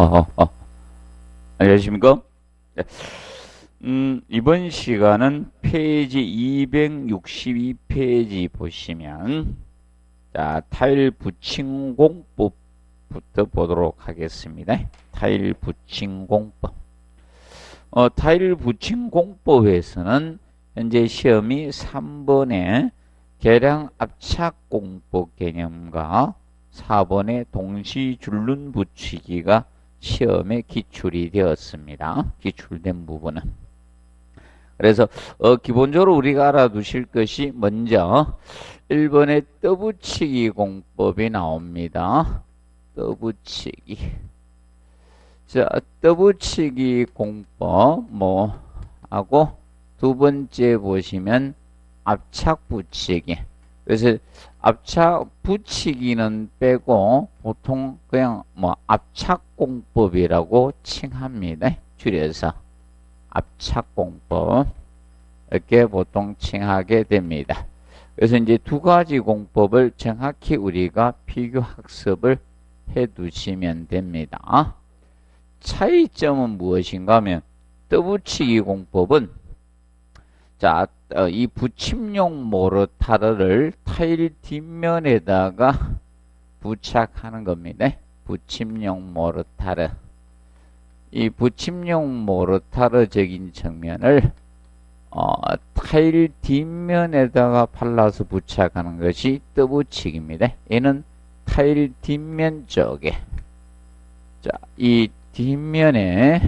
어, 어. 안녕하십니까? 네. 음, 이번 시간은 페이지 262페이지 보시면, 자, 타일 붙임 공법부터 보도록 하겠습니다. 타일 붙임 공법. 어, 타일 붙임 공법에서는 현재 시험이 3번에 개량 압착 공법 개념과 4번의 동시 줄눈 붙이기가 시험에 기출이 되었습니다. 기출된 부분은. 그래서 어, 기본적으로 우리가 알아두실 것이 먼저 1번의 떠붙이기 공법이 나옵니다. 떠붙이기. 자, 떠붙이기 공법 뭐 하고 두 번째 보시면 압착 붙이기. 그래서 압착 붙이기는 빼고 보통 그냥 뭐 압착공법이라고 칭합니다. 줄여서 압착공법 이렇게 보통 칭하게 됩니다. 그래서 이제 두 가지 공법을 정확히 우리가 비교 학습을 해 두시면 됩니다. 차이점은 무엇인가 하면 떠붙이기 공법은 자, 어, 이 붙임용 모르타르를 타일 뒷면에다가 부착하는 겁니다. 붙임용 모르타르. 이 붙임용 모르타르적인 측면을 어, 타일 뒷면에다가 발라서 부착하는 것이 떠붙이기입니다. 얘는 타일 뒷면 쪽에 자, 이 뒷면에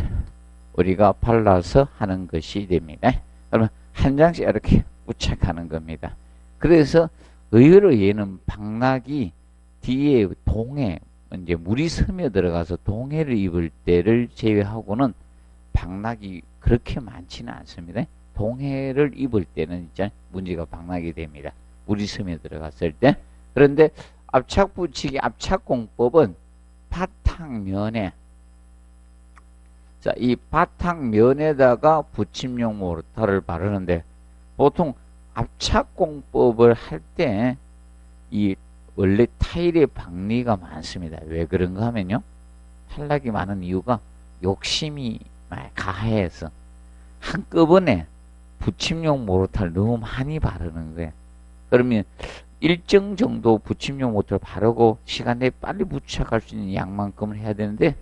우리가 발라서 하는 것이 됩니다. 그러면 한 장씩 이렇게 부착하는 겁니다. 그래서 의외로 얘는 방락이 뒤에 동해 이제 물이 스며 들어가서 동해를 입을 때를 제외하고는 방락이 그렇게 많지는 않습니다. 동해를 입을 때는 이제 문제가 방락이 됩니다. 물이 스며 들어갔을 때. 그런데 압착 붙이기 압착 공법은 바탕면에 자, 이 바탕면에다가 붙임용 모르타를 바르는데 보통 압착공법을 할 때 이 원래 타일의 박리가 많습니다. 왜 그런가 하면요. 탈락이 많은 이유가 욕심이 가해서 한꺼번에 붙임용 모르타를 너무 많이 바르는 거예요. 그러면 일정 정도 붙임용 모르타를 바르고 시간 내에 빨리 부착할 수 있는 양만큼을 해야 되는데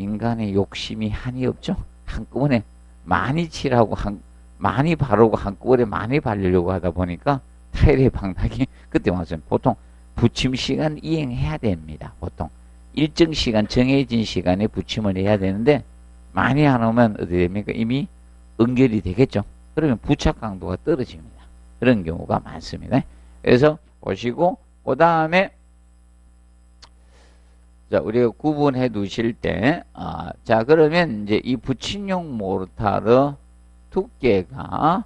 인간의 욕심이 한이 없죠. 한꺼번에 많이 칠하고 한, 많이 바르고 한꺼번에 많이 바르려고 하다 보니까 타일의 방락이 그때 왔어요. 보통 붙임 시간 이행해야 됩니다. 보통 일정 시간 정해진 시간에 붙임을 해야 되는데 많이 안 오면 어떻게 됩니까? 이미 응결이 되겠죠. 그러면 부착 강도가 떨어집니다. 그런 경우가 많습니다. 그래서 보시고 그 다음에 자, 우리가 구분해 두실 때, 아, 자, 그러면 이제 이 붙임용 모르타르 두께가,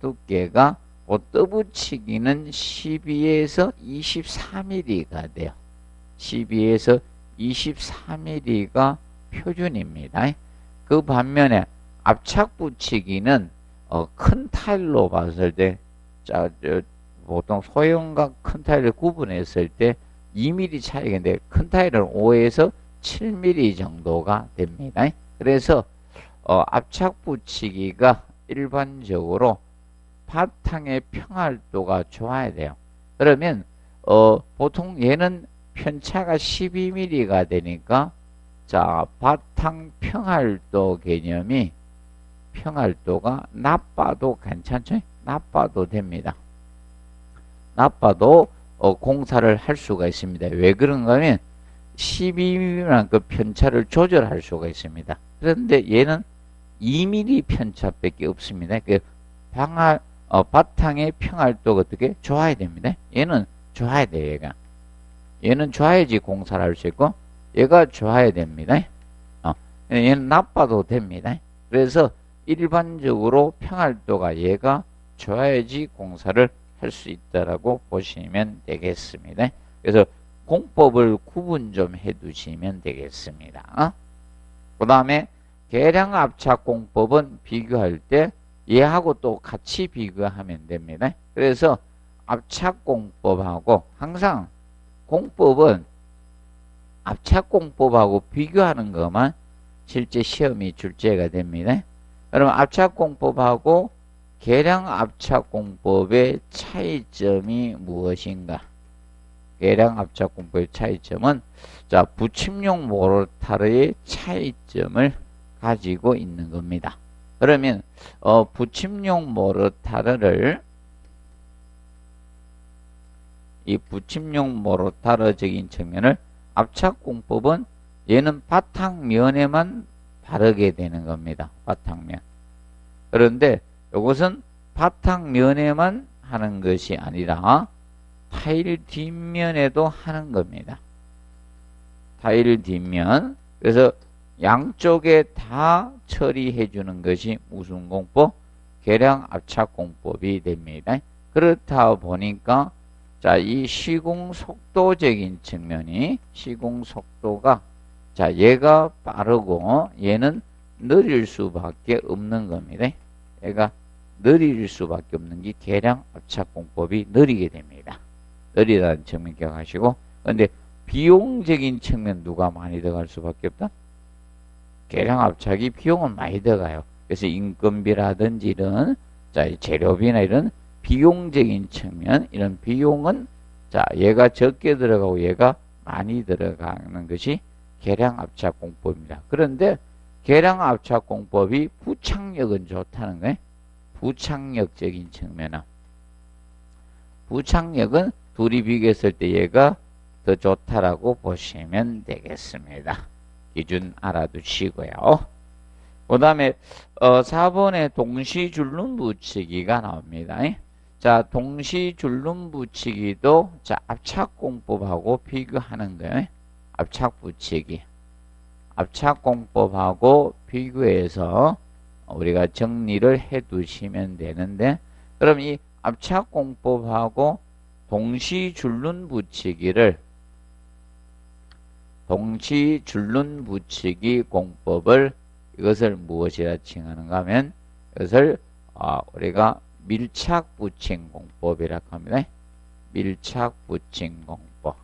두께가, 그 떠붙이기는 12에서 23mm가 돼요. 12에서 23mm가 표준입니다. 그 반면에 압착 붙이기는 어, 큰 타일로 봤을 때, 자, 저, 보통 소형과 큰 타일을 구분했을 때 2mm 차이인데 큰 타일은 5에서 7mm 정도가 됩니다. 그래서 어, 압착 붙이기가 일반적으로 바탕의 평활도가 좋아야 돼요. 그러면 어, 보통 얘는 편차가 12mm가 되니까 자 바탕 평활도 개념이 평활도가 나빠도 괜찮죠? 나빠도 됩니다. 나빠도 어, 공사를 할 수가 있습니다. 왜 그런가 하면 12mm라는 그 편차를 조절할 수가 있습니다. 그런데 얘는 2mm 편차밖에 없습니다. 그 방할, 어, 바탕의 평활도가 어떻게 좋아야 됩니다. 얘는 좋아야 돼요, 얘가. 얘는 좋아야지 공사를 할 수 있고, 얘가 좋아야 됩니다. 어, 얘는 나빠도 됩니다. 그래서 일반적으로 평활도가 얘가 좋아야지 공사를 할 수 있다라고 보시면 되겠습니다. 그래서 공법을 구분 좀 해두시면 되겠습니다. 그 다음에 계량 압착 공법은 비교할 때 얘하고 또 같이 비교하면 됩니다. 그래서 압착 공법하고 항상 공법은 압착 공법하고 비교하는 것만 실제 시험이 출제가 됩니다. 그러면 압착 공법하고 계량 압착 공법의 차이점이 무엇인가? 계량 압착 공법의 차이점은 자 부침용 모르타르의 차이점을 가지고 있는 겁니다. 그러면 어, 부침용 모르타르를 이 부침용 모르타르적인 측면을 압착 공법은 얘는 바탕면에만 바르게 되는 겁니다. 바탕면. 그런데 이것은 바탕면에만 하는 것이 아니라 타일 뒷면에도 하는 겁니다. 타일 뒷면. 그래서 양쪽에 다 처리해 주는 것이 무슨 공법? 계량 압착 공법이 됩니다. 그렇다 보니까 자, 이 시공 속도적인 측면이 시공 속도가 자, 얘가 빠르고 얘는 느릴 수밖에 없는 겁니다. 얘가 느릴 수밖에 없는 게 계량 압착 공법이 느리게 됩니다. 느리다는 측면 기억하시고 근데 비용적인 측면 누가 많이 들어갈 수밖에 없다? 계량 압착이 비용은 많이 들어가요. 그래서 인건비라든지 이런 자 재료비나 이런 비용적인 측면 이런 비용은 자 얘가 적게 들어가고 얘가 많이 들어가는 것이 계량 압착 공법입니다. 그런데 계량 압착 공법이 부착력은 좋다는 거예요. 부착력적인 측면은 부착력은 둘이 비교했을 때 얘가 더 좋다라고 보시면 되겠습니다. 기준 알아두시고요. 그 다음에 어, 4번에 동시줄눈 붙이기가 나옵니다. 자, 동시줄눈 붙이기도 자, 압착공법하고 비교하는 거예요. 압착 붙이기. 압착공법하고 비교해서 우리가 정리를 해 두시면 되는데 그럼 이 압착공법하고 동시줄눈 붙이기를 동시줄눈 붙이기 공법을 이것을 무엇이라 칭하는가 하면 이것을 어, 우리가 밀착 붙임 공법이라고 합니다. 밀착 붙임 공법.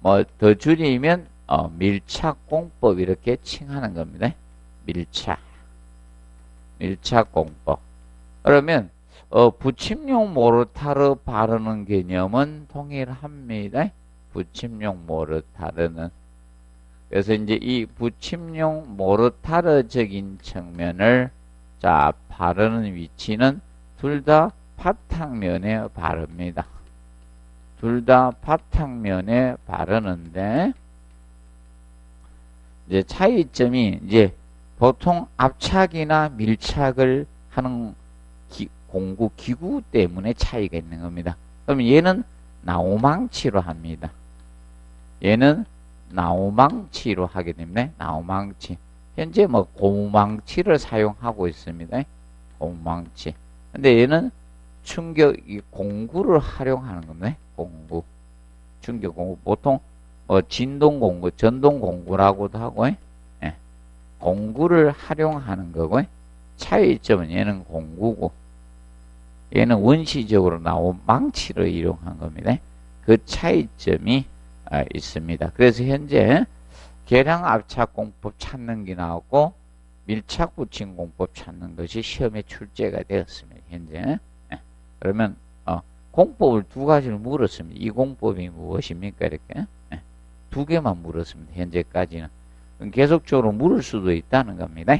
뭐 더 줄이면 어, 밀착 공법 이렇게 칭하는 겁니다. 밀착. 밀착 공법. 그러면 어, 붙임용 모르타르 바르는 개념은 동일합니다. 붙임용 모르타르는 그래서 이제 이 붙임용 모르타르적인 측면을 자 바르는 위치는 둘 다 바탕면에 바릅니다. 둘 다 바탕면에 바르는데 이제 차이점이 이제 보통 압착이나 밀착을 하는 기, 공구 기구 때문에 차이가 있는 겁니다. 그럼 얘는 나우망치로 합니다. 얘는 나우망치로 하게 됩니다. 나우망치. 현재 뭐 고무망치를 사용하고 있습니다. 고무망치. 근데 얘는 충격 공구를 활용하는 겁니다. 공구. 충격 공구. 보통 뭐 진동 공구, 전동 공구라고도 하고 예. 공구를 활용하는 거고 차이점은 얘는 공구고 얘는 원시적으로 나온 망치를 이용한 겁니다. 그 차이점이 아, 있습니다. 그래서 현재 계량 압착 공법 찾는 게 나왔고 밀착 붙임 공법 찾는 것이 시험에 출제가 되었습니다. 현재 예. 그러면 어, 공법을 두 가지를 물었습니다. 이 공법이 무엇입니까? 이렇게 예. 두 개만 물었습니다. 현재까지는 계속적으로 물을 수도 있다는 겁니다.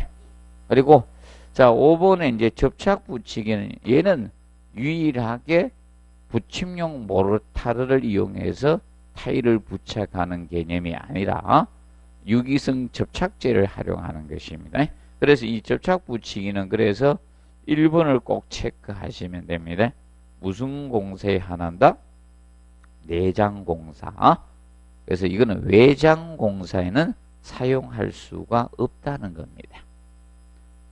그리고 자 5번에 이제 접착 붙이기는 얘는 유일하게 붙임용 모르타르를 이용해서 타일을 부착하는 개념이 아니라 유기성 접착제를 활용하는 것입니다. 그래서 이 접착 붙이기는 그래서 1번을 꼭 체크하시면 됩니다. 무슨 공사에 하나다? 내장 공사. 그래서 이거는 외장 공사에는 사용할 수가 없다는 겁니다.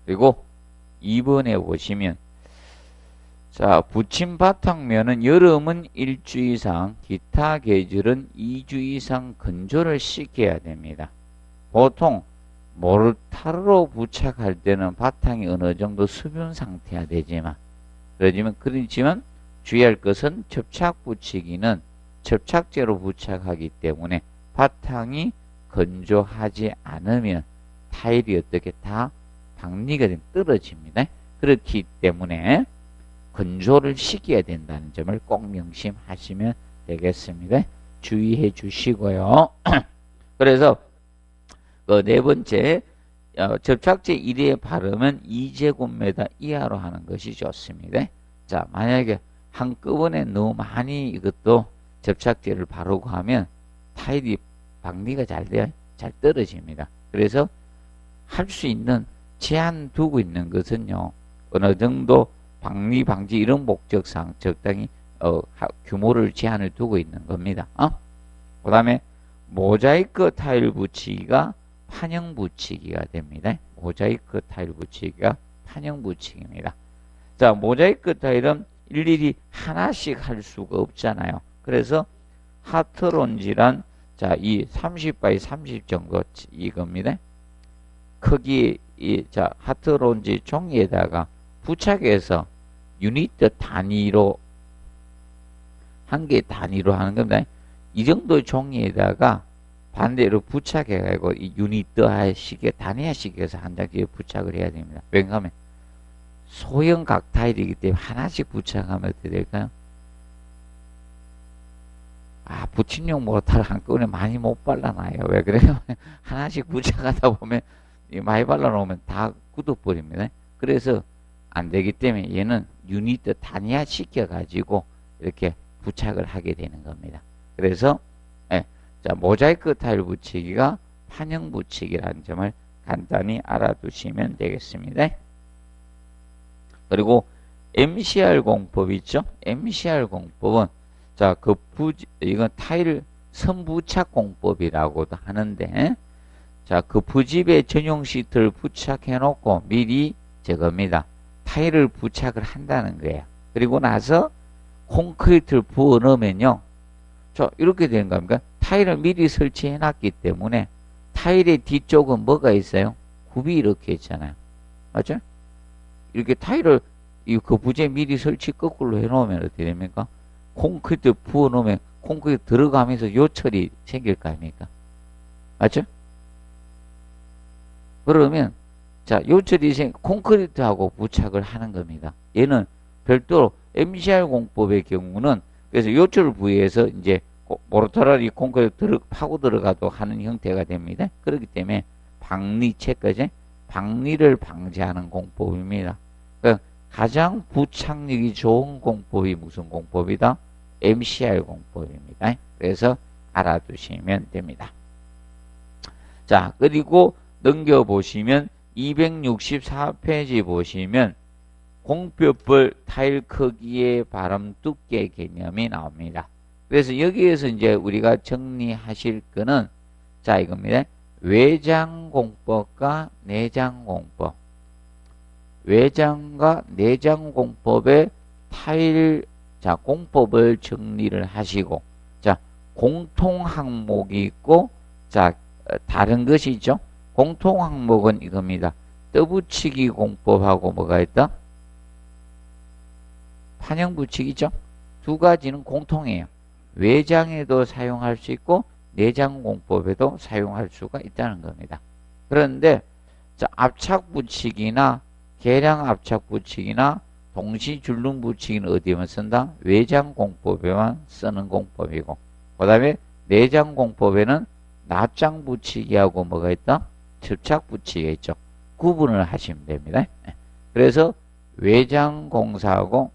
그리고 2번에 보시면 자, 붙임 바탕면은 여름은 일주 이상, 기타 계절은 2주 이상 건조를 시켜야 됩니다. 보통 모르타르로 부착할 때는 바탕이 어느 정도 수분 상태야 되지만 그러지만 그렇지만 주의할 것은 접착 붙이기는 접착제로 부착하기 때문에 바탕이 건조하지 않으면 타일이 어떻게 다 박리가 좀 떨어집니다. 그렇기 때문에 건조를 시켜야 된다는 점을 꼭 명심하시면 되겠습니다. 주의해 주시고요. 그래서 그 네 번째 어, 접착제 1의 발음은 2제곱미터 이하로 하는 것이 좋습니다. 자 만약에 한꺼번에 너무 많이 이것도 접착제를 바르고 하면 타일이 박리가 잘 돼요. 잘 떨어집니다. 그래서 할 수 있는 제한 두고 있는 것은요. 어느 정도 박리 방지 이런 목적상 적당히 어, 규모를 제한을 두고 있는 겁니다. 어? 그 다음에 모자이크 타일 붙이기가 판형 붙이기가 됩니다. 모자이크 타일 붙이기가 판형 붙이기입니다. 자, 모자이크 타일은 일일이 하나씩 할 수가 없잖아요. 그래서 하트론지란 자, 이 30 by 30 정도 이겁니다. 크기 이 자, 하트론지 종이에다가 부착해서 유닛 단위로 한 개 단위로 하는 겁니다. 이 정도 종이에다가 반대로 부착해가지고 이 유니트화시켜 단위화시켜서 한 장씩 부착을 해야 됩니다. 왜냐하면 소형 각 타일이기 때문에 하나씩 부착하면 어떻게 될까요? 아 붙임용 모터를 한꺼번에 많이 못 발라놔요. 왜 그래요? 하나씩 부착하다 보면 많이 발라놓으면 다 굳어버립니다. 그래서 안 되기 때문에 얘는 유니트 단위화 시켜 가지고 이렇게 부착을 하게 되는 겁니다. 그래서 자, 모자이크 타일 붙이기가 판형 붙이기라는 점을 간단히 알아두시면 되겠습니다. 그리고 MCR 공법 있죠? MCR 공법은 자, 그 부, 이건 타일 선부착 공법이라고도 하는데 자, 그 부집에 전용 시트를 부착해 놓고 미리 저겁니다. 타일을 부착을 한다는 거예요. 그리고 나서 콘크리트를 부어 넣으면요. 자, 이렇게 되는 겁니까? 타일을 미리 설치해 놨기 때문에 타일의 뒤쪽은 뭐가 있어요? 굽이 이렇게 있잖아요. 맞죠? 이렇게 타일을 그 부재 미리 설치 거꾸로 해 놓으면 어떻게 됩니까? 콘크리트 부어 놓으면 콘크리트 들어가면서 요철이 생길 거 아닙니까? 맞죠? 그러면 자 요철이 생 콘크리트하고 부착을 하는 겁니다. 얘는 별도로 MCR 공법의 경우는 그래서 요철 부위에서 이제 모르타라리 콘크리트 들어, 파고 들어가도 하는 형태가 됩니다. 그렇기 때문에 박리체까지 박리를 방지하는 공법입니다. 그러니까 가장 부착력이 좋은 공법이 무슨 공법이다? MCR 공법입니다. 그래서 알아두시면 됩니다. 자, 그리고 넘겨보시면 264페이지 보시면 공뼈벌 타일 크기의 바람 두께 개념이 나옵니다. 그래서 여기에서 이제 우리가 정리하실 거는 자 이겁니다. 외장 공법과 내장 공법. 외장과 내장 공법의 타일 자 공법을 정리를 하시고 자 공통 항목이 있고 자 다른 것이 죠 공통 항목은 이겁니다. 떠붙이기 공법하고 뭐가 있다? 판형 붙이기죠. 두 가지는 공통이에요. 외장에도 사용할 수 있고 내장 공법에도 사용할 수가 있다는 겁니다. 그런데 압착 붙이기나 계량 압착 붙이기나 동시 줄눈 붙이기는 어디에만 쓴다? 외장 공법에만 쓰는 공법이고 그 다음에 내장 공법에는 납장 붙이기하고 뭐가 있다? 접착 붙이기가 있죠. 구분을 하시면 됩니다. 그래서 외장 공사하고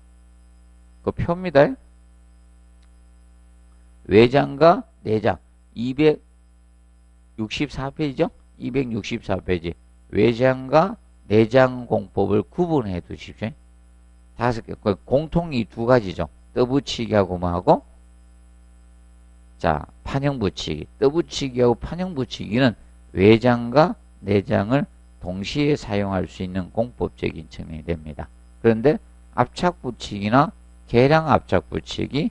그 표입니다. 외장과 내장 264페이지죠? 264페이지 외장과 내장 공법을 구분해 두십시오. 다섯 개. 그 공통이 두 가지죠. 떠붙이기하고 뭐하고? 자, 판형 붙이기. 떠붙이기하고 판형 붙이기는 외장과 내장을 동시에 사용할 수 있는 공법적인 측면이 됩니다. 그런데 압착 붙이기나 계량 압착 붙이기,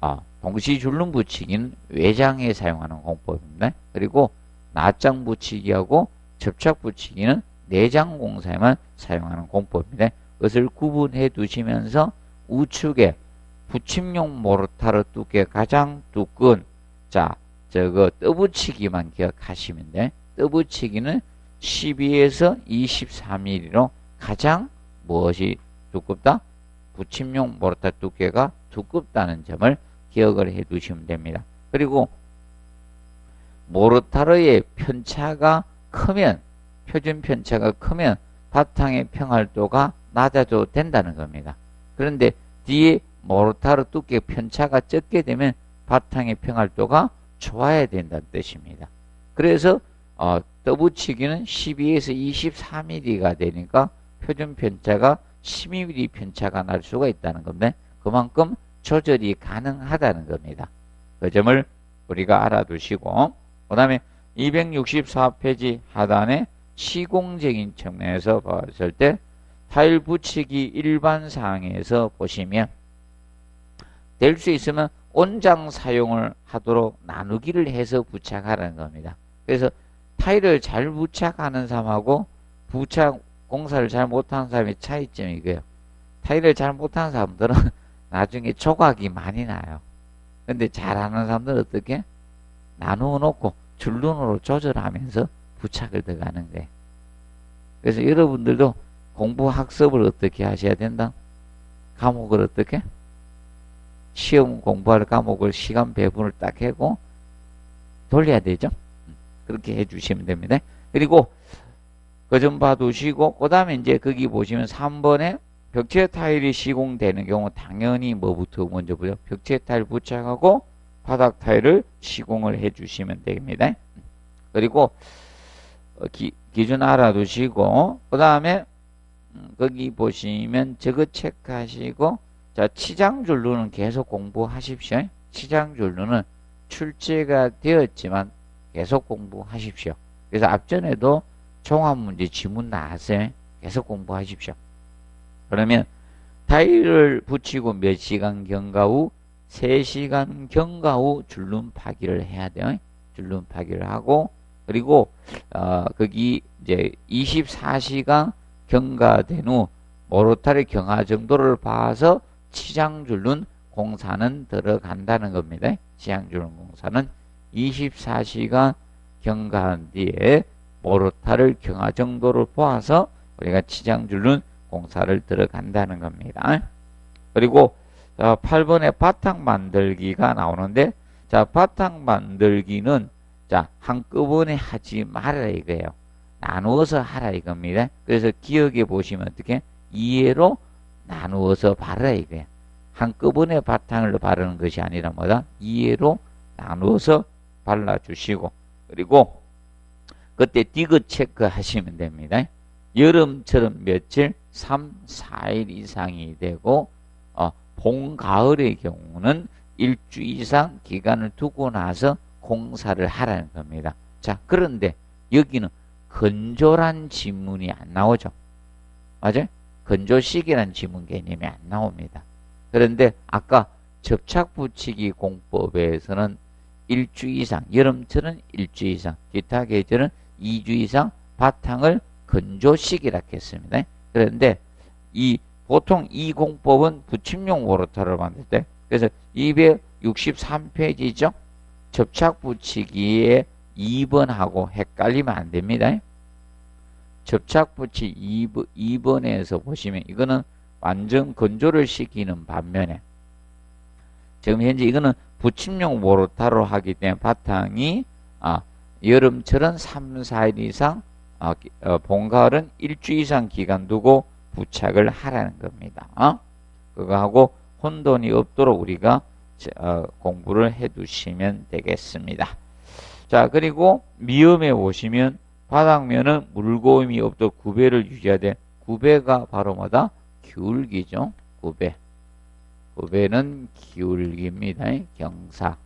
아, 동시 줄눈 붙이기는 외장에 사용하는 공법입니다. 그리고 낫장 붙이기하고 접착 붙이기는 내장 공사에만 사용하는 공법입니다. 그것을 구분해 두시면서 우측에 붙임용 모르타르 두께 가장 두꺼운 자 저거 떠붙이기만 기억하시면 돼. 떠붙이기는 12에서 23mm로 가장 무엇이 두껍다? 붙임용 모르타 두께가 두껍다는 점을 기억을 해 두시면 됩니다. 그리고 모르타르의 편차가 크면 표준 편차가 크면 바탕의 평활도가 낮아도 된다는 겁니다. 그런데 뒤에 모르타르 두께 편차가 적게 되면 바탕의 평활도가 좋아야 된다는 뜻입니다. 그래서 어, 떠붙이기는 12에서 23mm가 되니까 표준 편차가 12mm 편차가 날 수가 있다는 건데 그만큼 조절이 가능하다는 겁니다. 그 점을 우리가 알아두시고 그 다음에 264페이지 하단에 시공적인 측면에서 봤을 때 타일 붙이기 일반 사항에서 보시면 될 수 있으면 온장 사용을 하도록 나누기를 해서 부착하라는 겁니다. 그래서 타일을 잘 부착하는 사람하고 부착 공사를 잘 못하는 사람의 차이점이 이거예요. 타일을 잘 못하는 사람들은 나중에 조각이 많이 나요. 근데 잘하는 사람들은 어떻게? 나누어 놓고 줄눈으로 조절하면서 부착을 들어가는 거예요. 그래서 여러분들도 공부 학습을 어떻게 하셔야 된다? 과목을 어떻게? 시험 공부할 과목을 시간 배분을 딱 하고 돌려야 되죠. 그렇게 해주시면 됩니다. 그리고 그점 봐두시고 그 다음에 이제 거기 보시면 3번에 벽체 타일이 시공되는 경우 당연히 뭐부터 먼저 보죠. 벽체 타일 부착하고 바닥 타일을 시공을 해주시면 됩니다. 그리고 기, 기준 알아두시고 그 다음에 음, 거기 보시면 저거 체크하시고 자 치장줄로는 계속 공부하십시오. 치장줄로는 출제가 되었지만 계속 공부하십시오. 그래서 앞전에도 종합문제 지문 나왔어요. 계속 공부하십시오. 그러면 타일을 붙이고 몇 시간 경과 후 3시간 경과 후 줄눈 파기를 해야 돼요. 줄눈 파기를 하고 그리고 어, 거기 이제 24시간 경과된 후 모로타리 경화 정도를 봐서 치장줄눈 공사는 들어간다는 겁니다. 치장줄눈 공사는 24시간 경과한 뒤에 모로타를 경화 정도를 보아서 우리가 치장줄눈 공사를 들어간다는 겁니다. 그리고 8번에 바탕 만들기가 나오는데 자 바탕 만들기는 자 한꺼번에 하지 말아라 이거예요. 나누어서 하라 이겁니다. 그래서 기억해 보시면 어떻게 이해로 나누어서 바르라 이거예요. 한꺼번에 바탕을 바르는 것이 아니라 뭐다? 이해로 나누어서 발라주시고 그리고 그때 디귿 체크 하시면 됩니다. 여름처럼 며칠 3, 4일 이상이 되고 어, 봄, 가을의 경우는 일주 이상 기간을 두고 나서 공사를 하라는 겁니다. 자 그런데 여기는 건조란 지문이 안 나오죠. 맞아요? 건조식이라는 지문 개념이 안 나옵니다. 그런데 아까 접착 붙이기 공법에서는 일주 이상, 여름철은 일주 이상, 기타 계절은 2주 이상 바탕을 건조식이라 했습니다. 그런데 이 보통 이 공법은 붙임용 모르타를 만들 때 그래서 263페이지죠. 접착 붙이기에 2번하고 헷갈리면 안 됩니다. 접착 붙이 2번, 2번 에서 보시면 이거는 완전 건조를 시키는 반면에 지금 현재 이거는 붙임용 모르타로 하기 때문에 바탕이 아, 여름철은 3, 4일 이상 어, 어, 봄, 가을은 일주 이상 기간 두고 부착을 하라는 겁니다. 어? 그거하고 혼돈이 없도록 우리가 어, 공부를 해 두시면 되겠습니다. 자 그리고 미음에 오시면 바닥면은 물고임이 없도록 구배를 돼. 구배가 바로 뭐다? 기울기죠. 구배. 구배는 기울기입니다. 경사.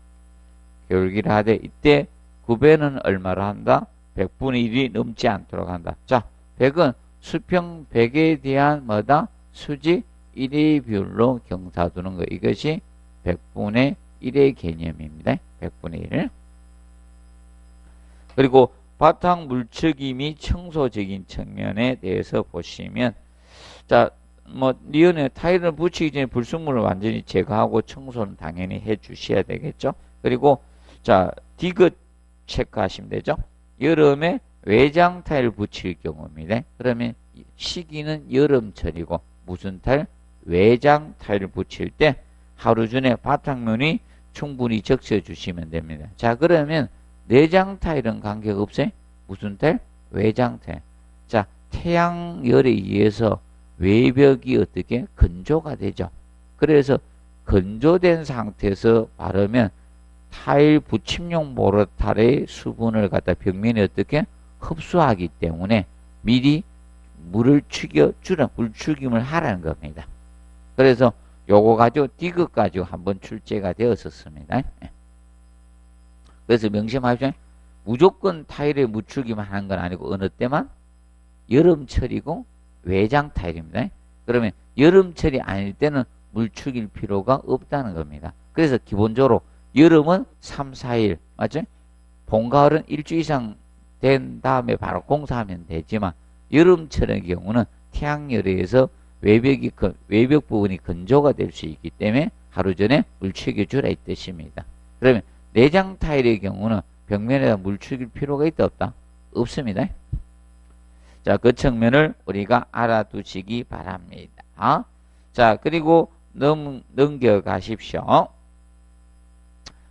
기울기를 하되 이때 구배는 얼마로 한다? 100분의 1이 넘지 않도록 한다. 자, 100은 수평 100에 대한 뭐다? 수직 1의 비율로 경사 두는 거. 이것이 100분의 1의 개념입니다. 100분의 1. 그리고 바탕 물측이 및 청소적인 측면에 대해서 보시면 자, 뭐 니은에 타일을 붙이기 전에 불순물을 완전히 제거하고 청소는 당연히 해 주셔야 되겠죠. 그리고 자, 디귿 체크하시면 되죠. 여름에 외장 타일 붙일 경우입니다. 그러면 시기는 여름철이고 무슨 타일? 외장 타일 붙일 때 하루 전에 바탕면이 충분히 적셔 주시면 됩니다. 자 그러면 내장 타일은 관계가 없어요? 무슨 타일? 외장 타일. 자 태양열에 의해서 외벽이 어떻게 건조가 되죠. 그래서 건조된 상태에서 바르면 타일 붙임용 모르타르의 수분을 갖다 벽면에 어떻게 흡수하기 때문에 미리 물을 죽여 주라 물죽임을 하라는 겁니다. 그래서 요거 가지고 디귿 가지고 한번 출제가 되었었습니다. 예. 그래서 명심하십시오. 무조건 타일에 물죽임을 하는 건 아니고 어느 때만 여름철이고 외장 타일입니다. 그러면 여름철이 아닐 때는 물축일 필요가 없다는 겁니다. 그래서 기본적으로 여름은 3, 4일 맞죠? 봄, 가을은 일주 이상 된 다음에 바로 공사하면 되지만 여름철의 경우는 태양열에 의해서 외벽이 외벽 부분이 건조가 될 수 있기 때문에 하루 전에 물 축여 주라 이 뜻입니다. 그러면 내장 타일의 경우는 벽면에다 물 축일 필요가 있다 없다? 없습니다. 자, 그 측면을 우리가 알아두시기 바랍니다. 자, 그리고 넘, 넘겨가십시오.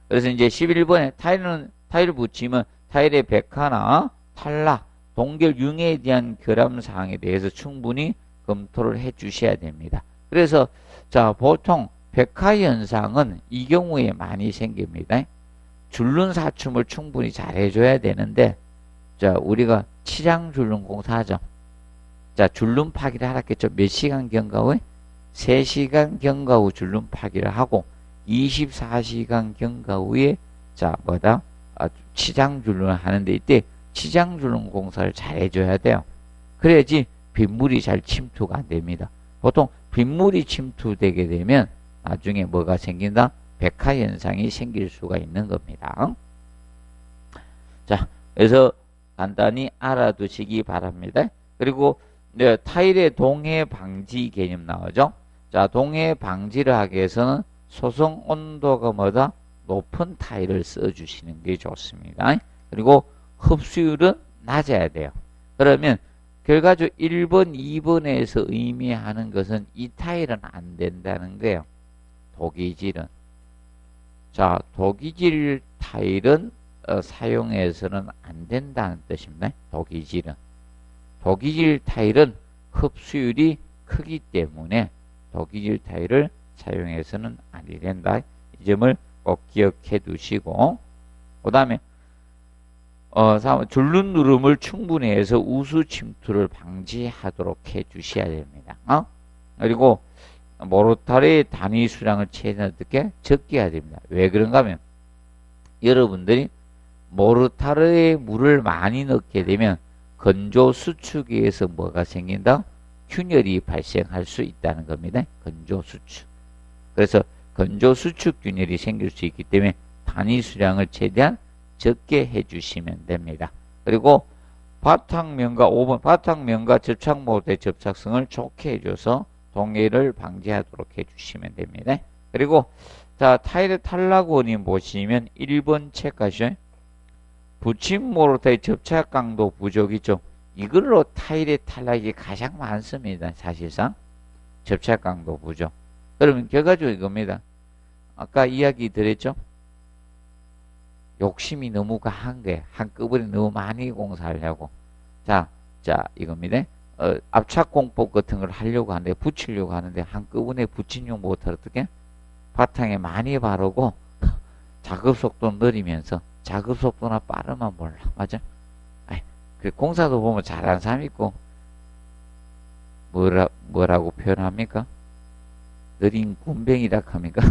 그래서 이제 11번에 타일은, 타일 붙이면 타일의 백화나 탈락, 동결 융에 대한 결함 사항에 대해서 충분히 검토를 해 주셔야 됩니다. 그래서 자, 보통 백화 현상은 이 경우에 많이 생깁니다. 줄눈 사춤을 충분히 잘 해줘야 되는데, 자, 우리가 치장 줄눈 공사하죠. 자, 줄눈 파기를 하랬겠죠. 몇 시간 경과 후에? 3시간 경과 후 줄눈 파기를 하고, 24시간 경과 후에, 자, 뭐다? 아, 치장 줄눈을 하는데, 이때 치장 줄눈 공사를 잘 해줘야 돼요. 그래야지 빗물이 잘 침투가 안 됩니다. 보통 빗물이 침투되게 되면 나중에 뭐가 생긴다? 백화 현상이 생길 수가 있는 겁니다. 자, 그래서 간단히 알아두시기 바랍니다. 그리고 네, 타일의 동해 방지 개념 나오죠. 자, 동해 방지를 하기 위해서는 소성 온도가 뭐다? 높은 타일을 써주시는 게 좋습니다. 그리고 흡수율은 낮아야 돼요. 그러면 결과적으로 1번, 2번에서 의미하는 것은 이 타일은 안 된다는 거예요. 독이질은. 자, 독이질 타일은 어, 사용해서는 안 된다는 뜻입니다. 독이질은. 독이질 타일은 흡수율이 크기 때문에 독이질 타일을 사용해서는 안 된다. 이 점을 꼭 기억해 두시고 그 다음에 어, 줄눈 누름을 충분히 해서 우수 침투를 방지하도록 해 주셔야 됩니다. 어? 그리고 모르타르의 단위 수량을 최대한 어떻게 적게 해야 됩니다. 왜 그런가 하면 여러분들이 모르타르에 물을 많이 넣게 되면 건조 수축에 의해서 뭐가 생긴다? 균열이 발생할 수 있다는 겁니다. 건조 수축. 그래서 건조 수축 균열이 생길 수 있기 때문에 단위 수량을 최대한 적게 해주시면 됩니다. 그리고 바탕면과 5번 바탕면과 접착 모드의 접착성을 좋게 해줘서 동해를 방지하도록 해주시면 됩니다. 그리고 자 타일 탈락원인 보시면 1번 체크하셔 붙임 모르타의 접착 강도 부족이죠. 이걸로 타일의 탈락이 가장 많습니다. 사실상 접착 강도 부족. 그러면 결과적으로 이겁니다. 아까 이야기 드렸죠? 욕심이 너무 강한 거예요. 한꺼번에 너무 많이 공사하려고. 자, 자, 이겁니다. 어, 압착공법 같은 걸 하려고 하는데, 붙이려고 하는데, 한꺼번에 붙인용 못할 어떻게? 바탕에 많이 바르고, 작업 속도 느리면서, 작업 속도나 빠르면 몰라. 맞아? 아이, 그 공사도 보면 잘하는 사람 있고, 뭐라, 뭐라고 표현합니까? 느린 군뱅이라 합니까?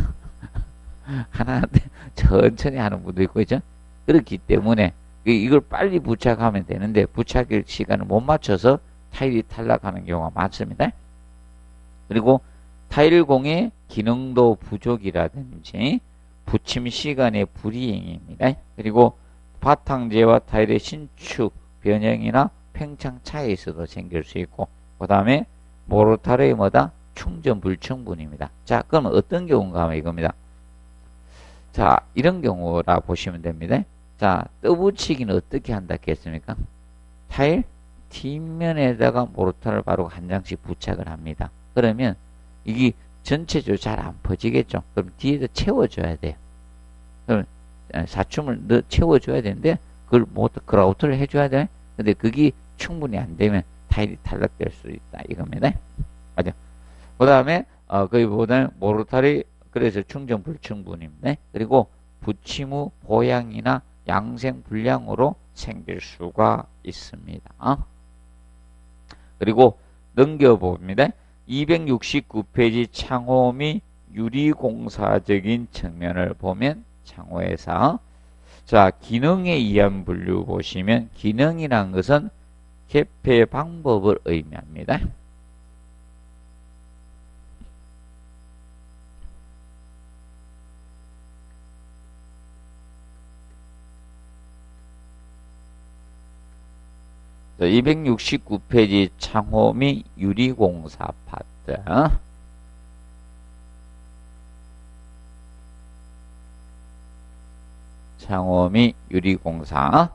하나한테 천천히 하는 분도 있고, 있죠? 그렇기 때문에 이걸 빨리 부착하면 되는데 부착일 시간을 못 맞춰서 타일이 탈락하는 경우가 많습니다. 그리고 타일공의 기능도 부족이라든지 붙임 시간의 불이행입니다. 그리고 바탕재와 타일의 신축 변형이나 팽창 차이에서도 생길 수 있고 그 다음에 모르타르의 뭐다? 충전 불충분입니다. 자 그러면 어떤 경우인가 하면 이겁니다. 자, 이런 경우라 보시면 됩니다. 자, 떠붙이기는 어떻게 한다 했습니까? 타일 뒷면에다가 모르타를 바로 한 장씩 부착을 합니다. 그러면 이게 전체적으로 잘 안 퍼지겠죠. 그럼 뒤에다 채워줘야 돼요. 그럼 사춤을 넣, 채워줘야 되는데 그걸 못 그라우트를 해줘야 돼. 근데 그게 충분히 안 되면 타일이 탈락될 수 있다 이겁니다. 맞죠? 그 다음에 어, 거기보다는 모르타리 그래서 충전 불충분입니다. 그리고 붙임 후 보양이나 양생 불량으로 생길 수가 있습니다. 그리고 넘겨봅니다. 269페이지 창호 및 유리공사적인 측면을 보면 창호에서 자 기능에 의한 분류 보시면 기능이란 것은 개폐 방법을 의미합니다. 자, 269페이지 창호 및 유리공사 파트. 창호 및 유리공사.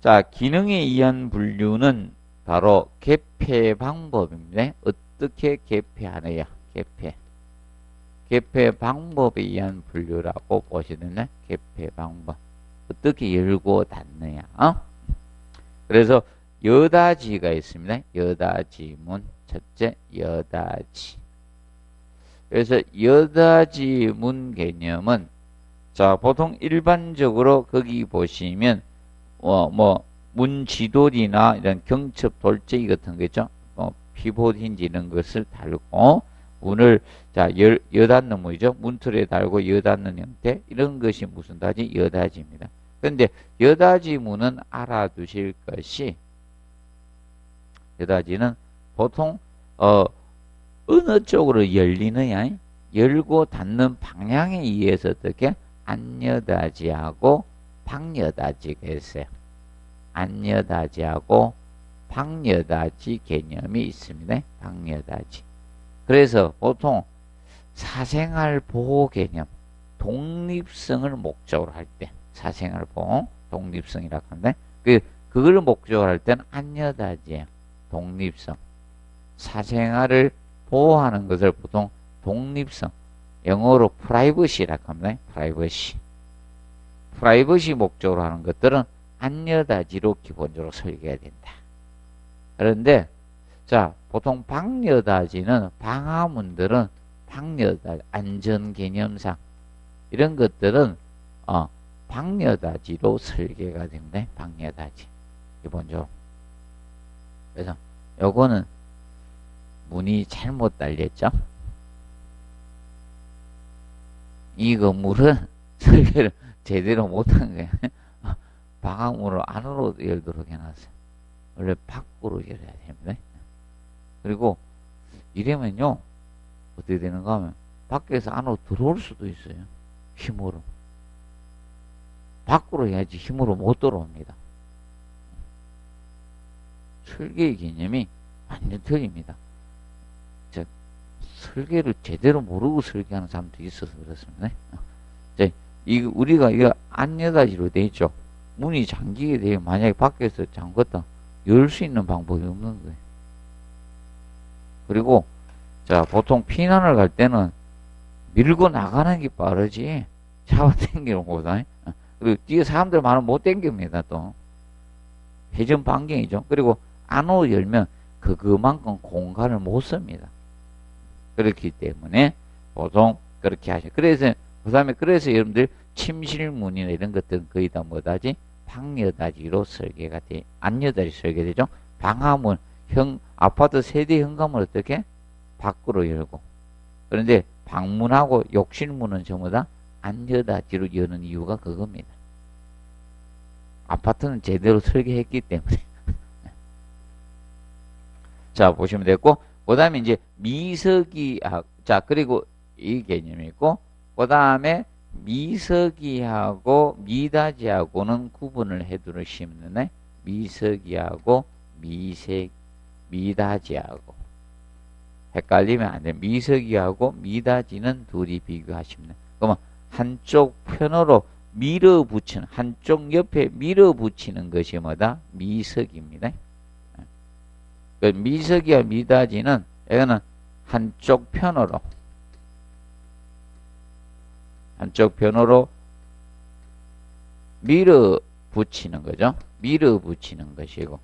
자, 기능에 의한 분류는 바로 개폐 방법입니다. 어떻게 개폐하느냐, 개폐. 개폐 방법에 의한 분류라고 보시는데, 개폐 방법. 어떻게 열고 닫느냐. 어? 그래서 여다지가 있습니다. 여다지문. 첫째, 여다지. 그래서 여다지문 개념은 자, 보통 일반적으로 거기 보시면 어, 뭐 문지돌이나 이런 경첩 돌재기 같은 거 있죠. 어, 피봇 힌지 이런 것을 달고 문을 자, 여, 여닫는 문이죠. 문틀에 달고 여닫는 형태 이런 것이 무슨 다지? 여다지입니다. 그런데 여다지 문은 알아두실 것이 여다지는 보통 어, 어느 쪽으로 열리느냐 열고 닫는 방향에 의해서 어떻게 안여다지하고 방여다지가 있어요. 안여다지하고 방여다지 개념이 있습니다. 방여다지. 그래서 보통 사생활 보호 개념, 독립성을 목적으로 할 때, 사생활 보호, 독립성이라고 하는데, 그, 그걸 목적으로 할 때는 안여닫이예요. 독립성. 사생활을 보호하는 것을 보통 독립성, 영어로 프라이버시라고 합니다. 프라이버시. 프라이버시 목적으로 하는 것들은 안여닫이로 기본적으로 설계해야 된다. 그런데 자 보통 밖여닫이는 방화문들은 방여다 안전 개념상 이런 것들은 어, 방여다지로 설계가 됩니다. 방여다지 기본적으로. 그래서 요거는 문이 잘못 달렸죠. 이 건물은 설계를 제대로 못한 거야. 방화문을 안으로 열도록 해놨어요. 원래 밖으로 열어야 됩니다. 그리고 이러면요, 어떻게 되는가 하면, 밖에서 안으로 들어올 수도 있어요. 힘으로. 밖으로 해야지 힘으로 못 들어옵니다. 설계의 개념이 완전 틀립니다. 즉, 설계를 제대로 모르고 설계하는 사람도 있어서 그렇습니다. 자, 이 우리가 이거 안여다지로 돼 있죠. 문이 잠기게 되면 만약에 밖에서 잠궜다 열 수 있는 방법이 없는 거예요. 그리고 자 보통 피난을 갈 때는 밀고 나가는 게 빠르지 잡아당기는 것보다 그리고 뒤에 사람들 많으면 못 당깁니다 또 회전 반경이죠. 그리고 안으로 열면 그만큼 공간을 못 씁니다. 그렇기 때문에 보통 그렇게 하셔. 그래서 그 다음에 그래서 여러분들 침실문이나 이런 것들은 거의 다 뭐다지? 방여다지로 설계가 돼, 안여다지 설계되죠? 방화문, 형, 아파트 세대 현관문 어떻게? 밖으로 열고. 그런데 방문하고 욕실문은 전부 다 안여다지로 여는 이유가 그겁니다. 아파트는 제대로 설계했기 때문에. 자, 보시면 됐고, 그 다음에 이제 미석이, 아, 자, 그리고 이 개념이 있고, 그 다음에 미석이하고 미다지하고는 구분을 해 두시면 네? 미석이하고 미색, 미다지하고 헷갈리면 안 돼. 미석이하고 미다지는 둘이 비교하시면 돼. 그러면 한쪽 편으로 밀어붙이는 한쪽 옆에 밀어붙이는 것이 뭐다? 미석입니다. 그 미석이와 미닫이는 이거는 한쪽 편으로 한쪽 편으로 밀어 붙이는 거죠. 밀어 붙이는 것이고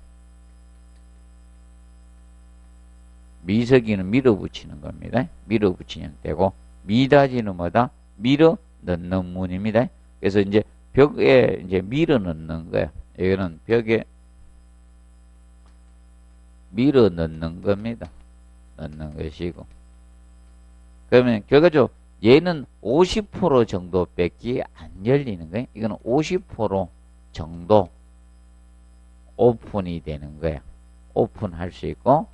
미석이는 밀어 붙이는 겁니다. 밀어 붙이는 때고 미닫이는 뭐다? 밀어 넣는 문입니다. 그래서 이제 벽에 이제 밀어 넣는 거야. 여기는 벽에 밀어 넣는 겁니다. 넣는 것이고. 그러면 결과적으로 얘는 50% 정도밖에 안 열리는 거예요. 이거는 50% 정도 오픈이 되는 거예요. 오픈할 수 있고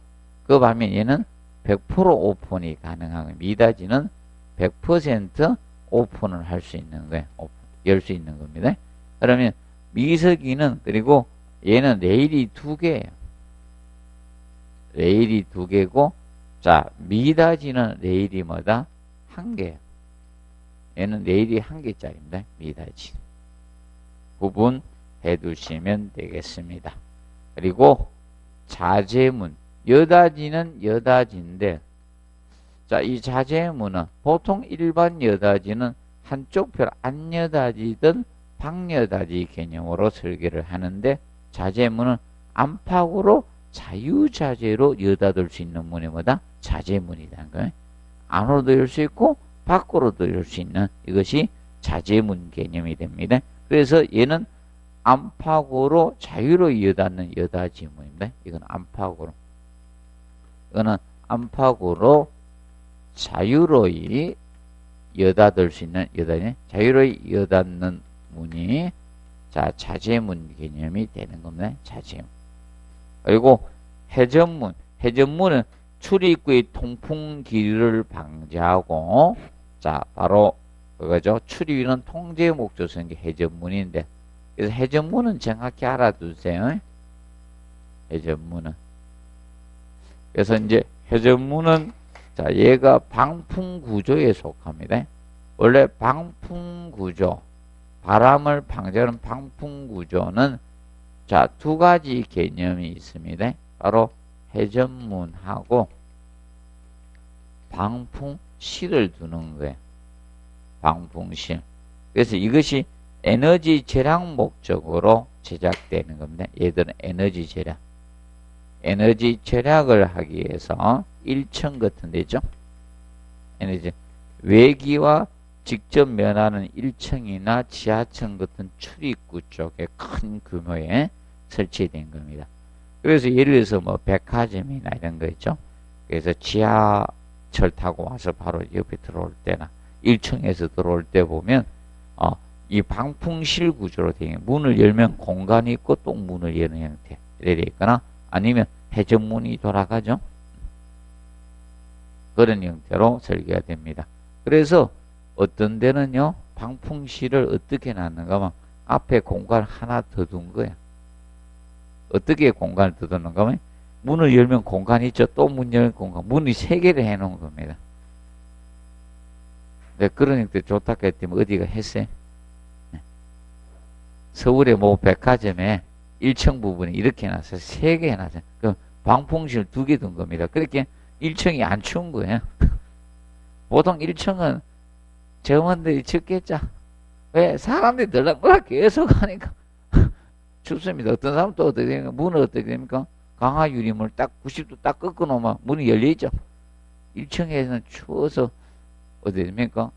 그 반면 얘는 100% 오픈이 거예요. 미닫이는 100% 오픈을 할 수 있는 거예요. 열 수 있는 겁니다. 그러면 미석이는 그리고 얘는 레일이 두 개예요. 레일이 두 개고 자 미닫이는 레일이 뭐다? 한 개예요. 얘는 레일이 한 개짜리입니다. 미닫이. 구분해 두시면 되겠습니다. 그리고 자재문 여닫이는 여닫인데 자, 이 자재문은 보통 일반 여닫이는 한쪽 별 안여닫이든 방여닫이 개념으로 설계를 하는데 자재문은 안팎으로 자유자재로 여닫을 수 있는 문이 뭐다? 자재문이라는 거예요. 안으로도 열 수 있고 밖으로도 열 수 있는 이것이 자재문 개념이 됩니다. 그래서 얘는 안팎으로 자유로 여닫는 여닫이문입니다. 이건 안팎으로. 이거는 안팎으로 자유로이 여닫을 수 있는 여닫이 자유로이 여닫는 문이 자 자재문 개념이 되는 겁니다. 자재문. 그리고 해전문. 해전문은 출입구의 통풍 기류를 방지하고 자 바로 그거죠. 출입은 통제 목적성이 해전문인데 그래서 해전문은 정확히 알아두세요. 해전문은 그래서 이제 해전문은 자 얘가 방풍 구조에 속합니다. 원래 방풍 구조 바람을 방지하는 방풍 구조는 자 두 가지 개념이 있습니다. 바로 해전문하고 방풍실을 두는 거예요. 방풍실. 그래서 이것이 에너지 절약 목적으로 제작되는 겁니다. 얘들은 에너지 절약. 에너지 절약을 하기 위해서 1층 같은 데죠. 에너지 외기와 직접 면하는 1층이나 지하층 같은 출입구 쪽에 큰 규모에 설치된 겁니다. 그래서 예를 들어서 뭐 백화점이나 이런 거 있죠. 그래서 지하철 타고 와서 바로 옆에 들어올 때나 1층에서 들어올 때 보면 어, 이 방풍실 구조로 되어 문을 열면 공간이 있고 또 문을 여는 형태 이래 있거나 아니면 해전문이 돌아가죠. 그런 형태로 설계가 됩니다. 그래서 어떤 데는요 방풍실을 어떻게 놨는가 하면 앞에 공간 하나 더 둔 거야. 어떻게 공간을 더 두는가 하면 문을 열면 공간이 있죠. 또 문 열는 공간. 문이 세 개를 해 놓은 겁니다. 네, 그러니까 좋다 했더니 어디가 했어요? 네. 서울의 모 백화점에 1층 부분이 이렇게 해놨어요. 세 개 해놨어요. 그 방풍실 두 개 둔 겁니다. 그렇게 1층이 안 추운 거예요. 보통 1층은 정원들이 춥겠죠. 왜? 사람들이 들락들락 계속 하니까 춥습니다. 어떤 사람은 또 어떻게 됩니까? 문은 어떻게 됩니까? 강화 유리물 딱 90도 딱 꺾어 놓으면 문이 열려있죠. 1층에서는 추워서 어떻게 됩니까?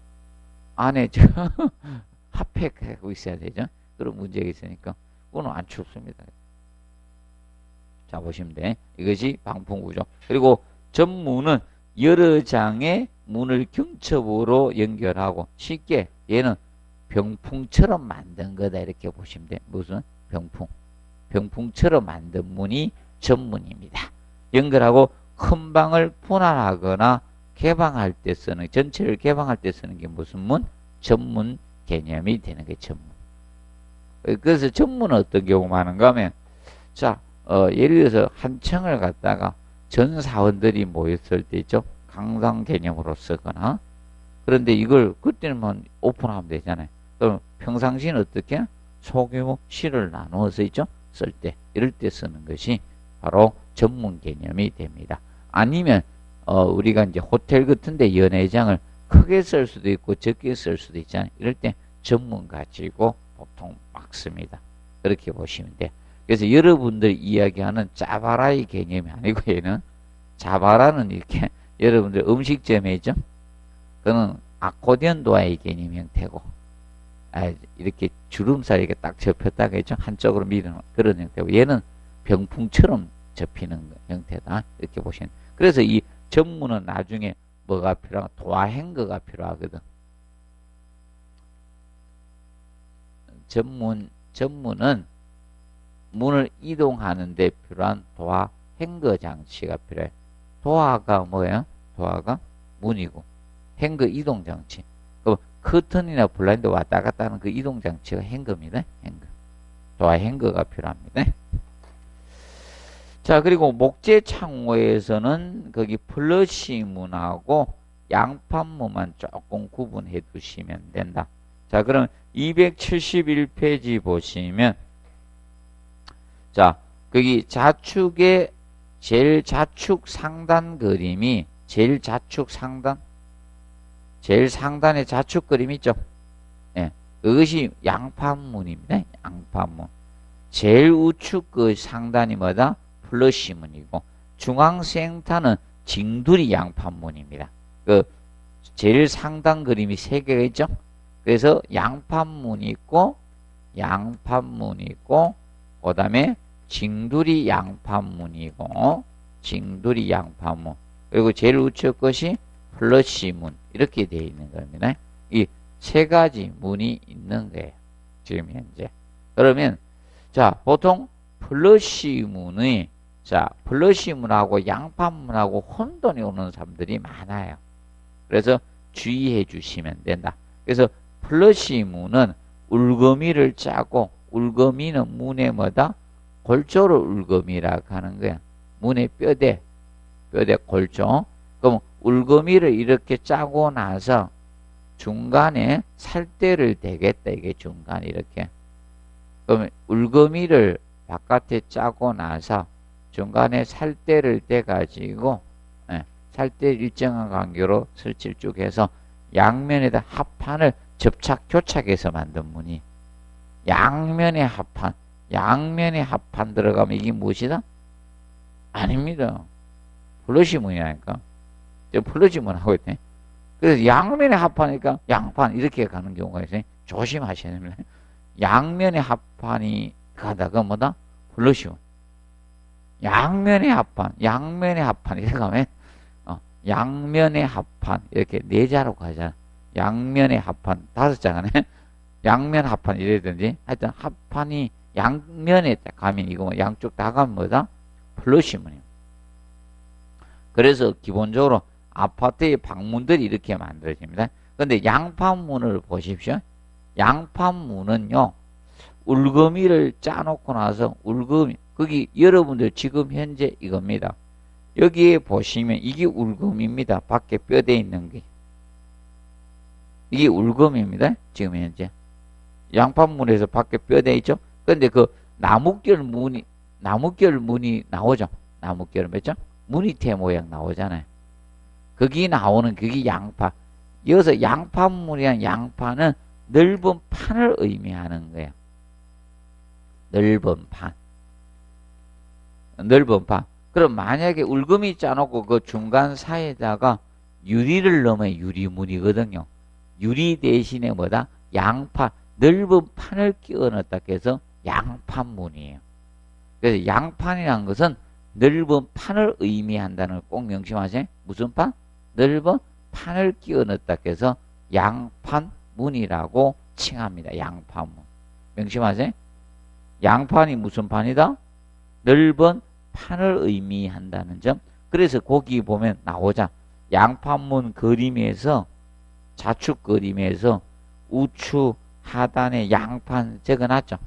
안에 저 핫팩하고 있어야 되죠. 그런 문제가 있으니까 그거는 안 춥습니다. 자 보시면 돼. 이것이 방풍구조. 그리고 전문은 여러 장의 문을 경첩으로 연결하고 쉽게 얘는 병풍처럼 만든 거다 이렇게 보시면 돼. 무슨 병풍. 병풍처럼 만든 문이 전문입니다. 연결하고 큰 방을 분할하거나 개방할 때 쓰는 전체를 개방할 때 쓰는 게 무슨 문? 전문 개념이 되는 게 전문. 그래서 전문은 어떤 경우 많은가 하면 자 어, 예를 들어서 한 층을 갖다가 전 사원들이 모였을 때 있죠. 강당 개념으로 쓰거나 그런데 이걸 그때는 오픈하면 되잖아요. 그럼 평상시는 어떻게 소규모 실을 나누어서 있죠? 쓸 때, 이럴 때 쓰는 것이 바로 전문 개념이 됩니다. 아니면 어, 우리가 이제 호텔 같은데 연회장을 크게 쓸 수도 있고 적게 쓸 수도 있잖아요. 이럴 때 전문 가지고 보통 막 씁니다. 그렇게 보시면 돼. 그래서 여러분들 이야기하는 짜바라의 개념이 아니고 얘는 자바라는 이렇게 여러분들 음식점에 있죠? 그는 아코디언 도화의 개념 형태고 아, 이렇게 주름살 이렇게 딱 접혔다가 있죠? 한쪽으로 밀는 그런 형태고 얘는 병풍처럼 접히는 형태다. 이렇게 보시면 그래서 이 전문은 나중에 뭐가 필요한 도화행거가 필요하거든. 전문 전문은 문을 이동하는 데 필요한 도화 행거 장치가 필요해. 도화가 뭐예요? 도화가 문이고 행거 이동 장치. 그 커튼이나 블라인드 왔다 갔다 하는 그 이동 장치가 행거입니다. 행거. 도화 행거가 필요합니다. 자, 그리고 목재 창호에서는 거기 플러시 문하고 양판문만 조금 구분해 두시면 된다. 자, 그럼 271페이지 보시면 자, 거기 좌측에 제일 좌측 상단 그림이 제일 좌측 상단 제일 상단에 좌측 그림 있죠? 예. 그것이 양판문입니다. 양판문. 제일 우측 그 상단이 뭐다? 플러시문이고 중앙생타는 징두리 양판문입니다. 그 제일 상단 그림이 세 개가 있죠? 그래서 양판문이 있고 양판문이 있고 그 다음에 징두리 양판문이고 징두리 양판문 그리고 제일 우측 것이 플러시 문 이렇게 되어 있는 겁니다. 이 세 가지 문이 있는 거예요. 지금 현재. 그러면 자 보통 플러시 문의 자 플러시 문하고 양판문하고 혼돈이 오는 사람들이 많아요. 그래서 주의해 주시면 된다. 그래서 플러시 문은 울거미를 짜고 울거미는 문에 뭐다? 골조를 울거미라고 하는 거야. 문의 뼈대, 뼈대 골조. 그럼 울거미를 이렇게 짜고 나서 중간에 살대를 대겠다. 이게 중간에 이렇게. 그러면 울거미를 바깥에 짜고 나서 중간에 살대를 대가지고 예, 살대 일정한 간격으로 설치를 쭉 해서 양면에다 합판을 접착 교착해서 만든 문이 양면의 합판 양면의 합판 들어가면 이게 무엇이다? 아닙니다. 플러시문이라니까. 저 플러시문 하고 있네. 그래서 양면의 합판이니까 양판 이렇게 가는 경우가 있어요. 조심하셔야 됩니다. 양면의 합판이 가다가 뭐다? 플러시문. 양면의 합판, 양면의 합판 이렇게 가면 어, 양면의 합판 이렇게 네 자로 가잖아. 양면의 합판 다섯 자가네. 양면 합판 이래든지 하여튼 합판이 양면에 딱 가면 이거 뭐 양쪽 다 가면 뭐다? 플러시문이에요. 그래서 기본적으로 아파트의 방문들이 이렇게 만들어집니다. 근데 양판문을 보십시오. 양판문은요, 울거미를 짜놓고 나서 울거미, 거기 여러분들 지금 현재 이겁니다. 여기에 보시면 이게 울거미입니다. 밖에 뼈대 있는 게. 이게 울거미입니다. 지금 현재. 양판문에서 밖에 뼈대 있죠? 근데 그 나뭇결 문이, 나뭇결 문이 나오죠? 나뭇결 몇죠? 무늬태 모양 나오잖아요. 거기 나오는 그게 양파. 여기서 양판문이란 양파는 넓은 판을 의미하는 거예요. 넓은 판. 넓은 판. 그럼 만약에 울금이 짜놓고 그 중간 사이에다가 유리를 넣으면 유리문이거든요. 유리 대신에 뭐다? 양파, 넓은 판을 끼워 넣었다 해서 양판문이에요. 그래서 양판이라는 것은 넓은 판을 의미한다는 걸 꼭 명심하세요. 무슨 판? 넓은 판을 끼워 넣었다 해서 양판문이라고 칭합니다. 양판문. 명심하세요. 양판이 무슨 판이다? 넓은 판을 의미한다는 점. 그래서 거기 보면 나오자. 양판문 그림에서 좌측 그림에서 우측 하단에 양판 적어놨죠.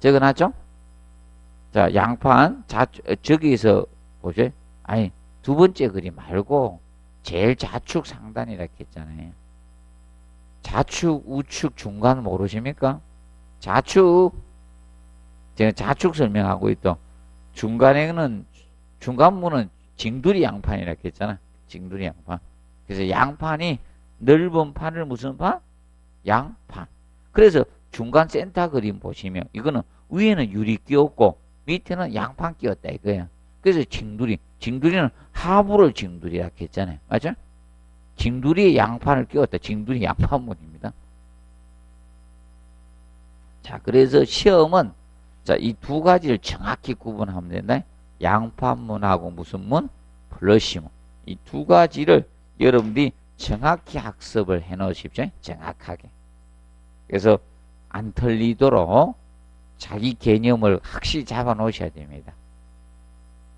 적어놨죠? 자, 양판 좌측 저기서 보죠. 아니 두 번째 그림 말고 제일 좌측 상단이라 했잖아요. 좌측, 우측, 중간 모르십니까? 좌측. 제가 좌측 설명하고 있던 중간에는 중간문은 징두리 양판이라 했잖아. 징두리 양판. 그래서 양판이 넓은 판을 무슨 판? 양판. 그래서 중간 센터 그림 보시면 이거는 위에는 유리 끼웠고 밑에는 양판 끼웠다 이거야. 그래서 징두리. 징두리는 하부를 징두리라 했잖아요. 맞아? 징두리에 양판을 끼웠다. 징두리 양판문입니다. 자, 그래서 시험은 자, 이 두 가지를 정확히 구분하면 된다. 양판문하고 무슨 문? 플러시문. 이 두 가지를 여러분들이 정확히 학습을 해 놓으십시오. 정확하게. 그래서 안 틀리도록 자기 개념을 확실히 잡아 놓으셔야 됩니다.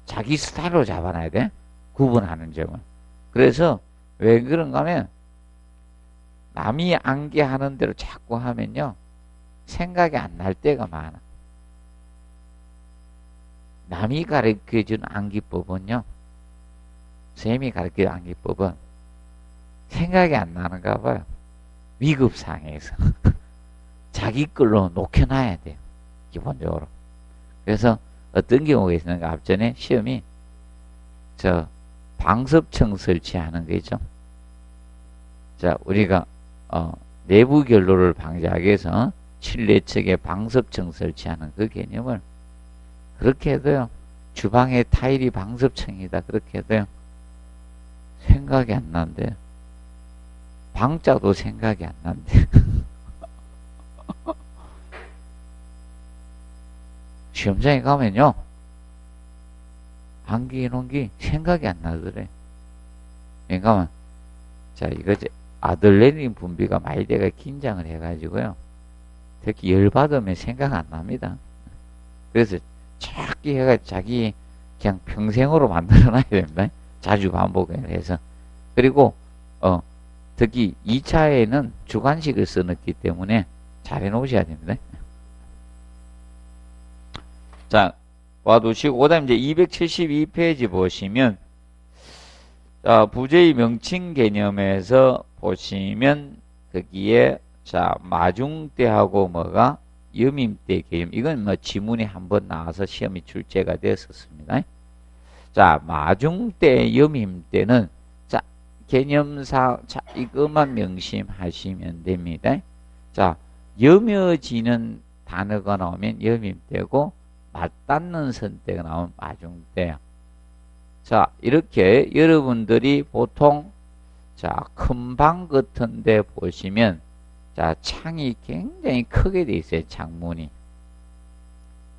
자기 스타일로 잡아놔야 돼. 구분하는 점을. 그래서 왜 그런가 하면 남이 암기하는 대로 자꾸 하면요. 생각이 안 날 때가 많아. 남이 가르쳐준 암기법은요. 쌤이 가르쳐준 암기법은 생각이 안 나는가 봐요. 위급상에서. 자기 걸로 녹여놔야 돼요. 기본적으로. 그래서 어떤 경우가 있는가 앞전에 시험이 저 방섭청 설치하는 거죠. 자, 우리가 어, 내부 결로를 방지하기 위해서 실내 측에 방섭청 설치하는 그 개념을 그렇게 해도요. 주방에 타일이 방섭청이다. 그렇게 해도요. 생각이 안 난대. 방자도 생각이 안 난대. 시험장에 가면요. 암기 이론기 생각이 안 나더래. 그러니까 자 이거 아들레닌 분비가 많이 돼가 긴장을 해가지고요. 특히 열받으면 생각 안 납니다. 그래서 자기 해가 자기 그냥 평생으로 만들어놔야 됩니다. 자주 반복을 해서. 그리고 어 특히 2차에는 주관식을 써놓기 때문에 잘 해놓으셔야 됩니다. 자, 와두시고, 그 다음 이제 272페이지 보시면, 자, 부재의 명칭 개념에서 보시면, 거기에, 자, 마중대하고 뭐가, 여밈대 개념. 이건 뭐 지문이 한번 나와서 시험이 출제가 되었었습니다. 자, 마중대, 여밈대는, 자, 개념사, 자, 이것만 명심하시면 됩니다. 자, 여며지는 단어가 나오면 여밈대고, 맞닿는 선택가 나오면 마중대야. 자, 이렇게 여러분들이 보통 자, 큰 방 같은 데 보시면 자, 창이 굉장히 크게 돼 있어요. 창문이.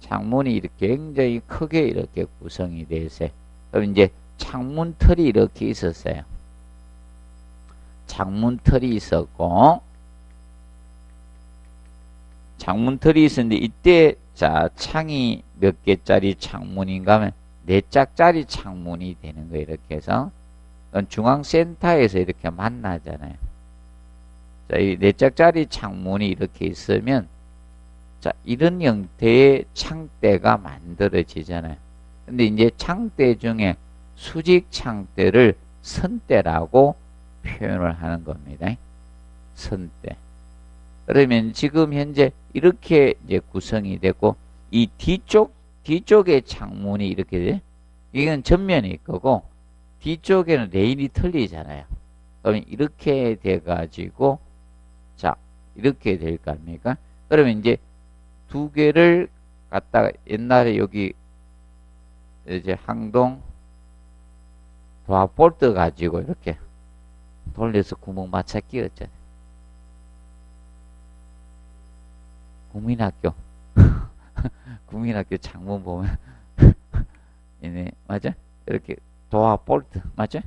창문이 이렇게 굉장히 크게 이렇게 구성이 되어 있어요. 그럼 이제 창문 털이 이렇게 있었어요. 창문 털이 있었고 창문 털이 있었는데 이때 자, 창이 몇 개짜리 창문인가 하면 네 짝짜리 창문이 되는 거예요. 이렇게 해서. 중앙센터에서 이렇게 만나잖아요. 자, 이 네 짝짜리 창문이 이렇게 있으면 자, 이런 형태의 창대가 만들어지잖아요. 근데 이제 창대 중에 수직 창대를 선대라고 표현을 하는 겁니다. 선대. 그러면 지금 현재 이렇게 이제 구성이 되고 이 뒤쪽 뒤쪽에 창문이 이렇게 돼. 이건 전면이 거고 뒤쪽에는 레일이 틀리잖아요. 그러면 이렇게 돼 가지고 자 이렇게 될 거 아닙니까? 그러면 이제 두 개를 갖다가 옛날에 여기 이제 항동 도화 볼트 가지고 이렇게 돌려서 구멍 맞춰 끼웠잖아요. 국민학교 국민학교 창문 보면 얘네 맞아? 이렇게 도화 볼트 맞아?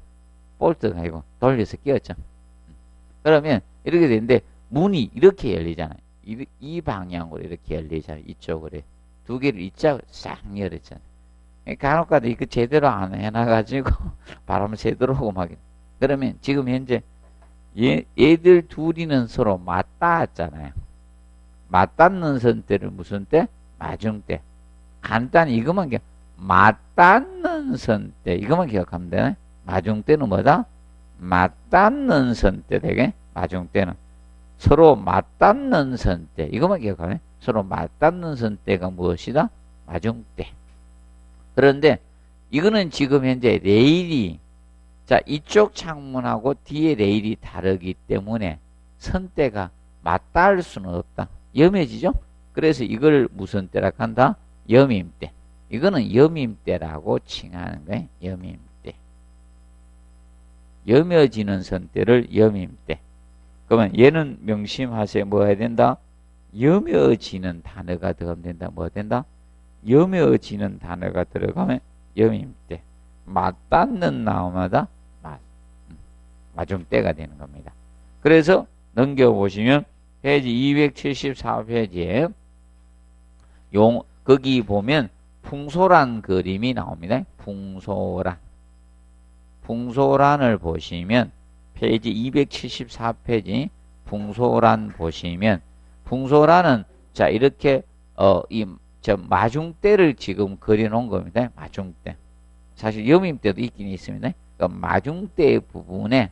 볼트가 아니고 돌려서 끼웠죠. 그러면 이렇게 되는데 문이 이렇게 열리잖아요. 이, 이 방향으로 이렇게 열리잖아요. 이쪽으로 두 개를 이쪽으로 싹 열었잖아요. 간혹가다 이거 제대로 안 해놔가지고 바람 새들어 오고 막 그러면 지금 현재 얘, 얘들 둘이는 서로 맞닿았잖아요. 맞닿는 선대를 무슨 때? 마중대. 간단히 이것만 기억, 맞닿는 선대. 이것만 기억하면 되네. 마중대는 뭐다? 맞닿는 선대 되게? 마중대는. 서로 맞닿는 선대. 이것만 기억하네. 서로 맞닿는 선대가 무엇이다? 마중대. 그런데 이거는 지금 현재 레일이 자 이쪽 창문하고 뒤에 레일이 다르기 때문에 선대가 맞닿을 수는 없다. 염해지죠? 그래서 이걸 무슨 때라 한다? 염임대. 이거는 염임대라고 칭하는 거예요. 염임대. 염여지는 선대를 염임대. 그러면 얘는 명심하세요. 뭐 해야 된다? 염여지는 단어가 들어가면 된다. 뭐 된다? 염여지는 단어가 들어가면 염임대. 맞닿는 나오마다 맞, 음, 마중대가 되는 겁니다. 그래서 넘겨보시면 페이지 274페이지에 용, 거기 보면 풍소란 그림이 나옵니다. 풍소란. 풍소란을 보시면 페이지 274페이지 풍소란 보시면 풍소란은 자 이렇게 어이저 마중대를 지금 그려 놓은 겁니다. 마중대. 사실 여밈대도 있긴 있습니다. 그러니까 마중대 부분에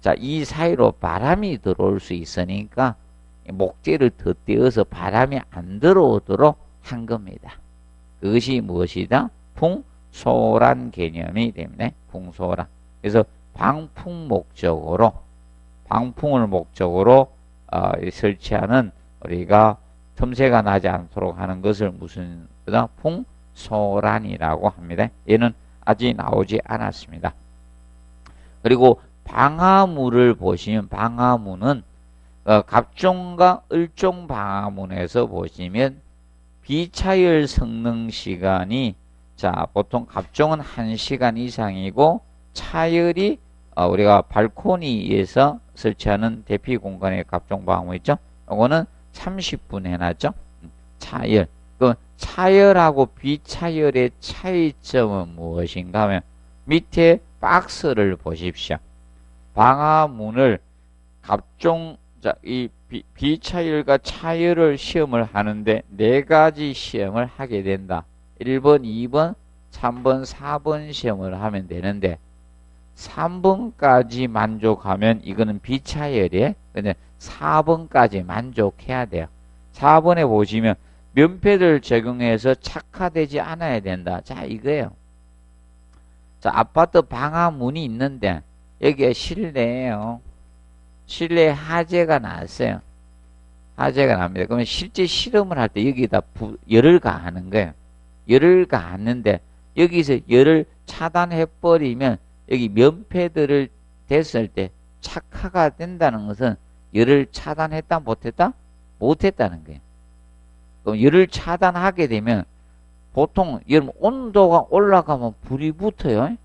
자 이 사이로 바람이 들어올 수 있으니까 목재를 더 떼어서 바람이 안 들어오도록 한 겁니다. 그것이 무엇이다? 풍소란 개념이 됩니다. 풍소란. 그래서 방풍 목적으로 방풍을 목적으로 어, 설치하는 우리가 틈새가 나지 않도록 하는 것을 무슨 풍소란이라고 합니다. 얘는 아직 나오지 않았습니다. 그리고 방화문을 보시면 방화문은 어, 갑종과 을종 방화문에서 보시면 비차열 성능 시간이 자 보통 갑종은 1시간 이상이고 차열이 어, 우리가 발코니에서 설치하는 대피 공간의 갑종 방문 있죠? 이거는 30분 해놨죠? 음, 차열. 그 차열하고 비차열의 차이점은 무엇인가 하면 밑에 박스를 보십시오. 방화문을 갑종 자, 이 비, 비차열과 차열을 시험을 하는데 네 가지 시험을 하게 된다. 1번, 2번, 3번, 4번 시험을 하면 되는데 3번까지 만족하면 이거는 비차열이에요. 근데 4번까지 만족해야 돼요. 4번에 보시면 면패를 적용해서 착화되지 않아야 된다. 자, 이거예요. 자, 아파트 방화문이 있는데 여기에 실내예요. 실내에 하재가 났어요. 하재가 납니다. 그러면 실제 실험을 할 때 여기다 부, 열을 가하는 거예요. 열을 가하는데 여기서 열을 차단해 버리면 여기 면패들을 됐을 때 착화가 된다는 것은 열을 차단했다 못했다? 못했다는 거예요. 그럼 열을 차단하게 되면 보통 여러분 온도가 올라가면 불이 붙어요.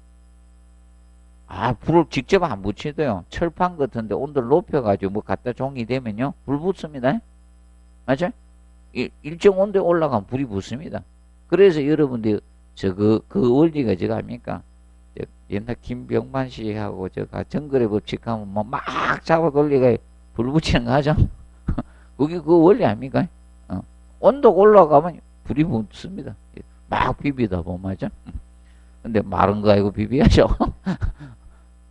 아 불을 직접 안 붙이도요. 철판 같은데 온도를 높여가지고 뭐 갖다 종이 되면요 불 붙습니다. 맞죠? 일정 온도에 올라가면 불이 붙습니다. 그래서 여러분들 저그 그 원리가 제가 합니까? 옛날 김병만 씨하고 저가 정글의 법칙 하면 뭐 막 잡아 돌리가 불 붙이는 거 하죠. 그게 그 원리 아닙니까? 어. 온도 올라가면 불이 붙습니다. 막 비비다 보면 맞죠? 근데 마른 거 아니고 비비야죠.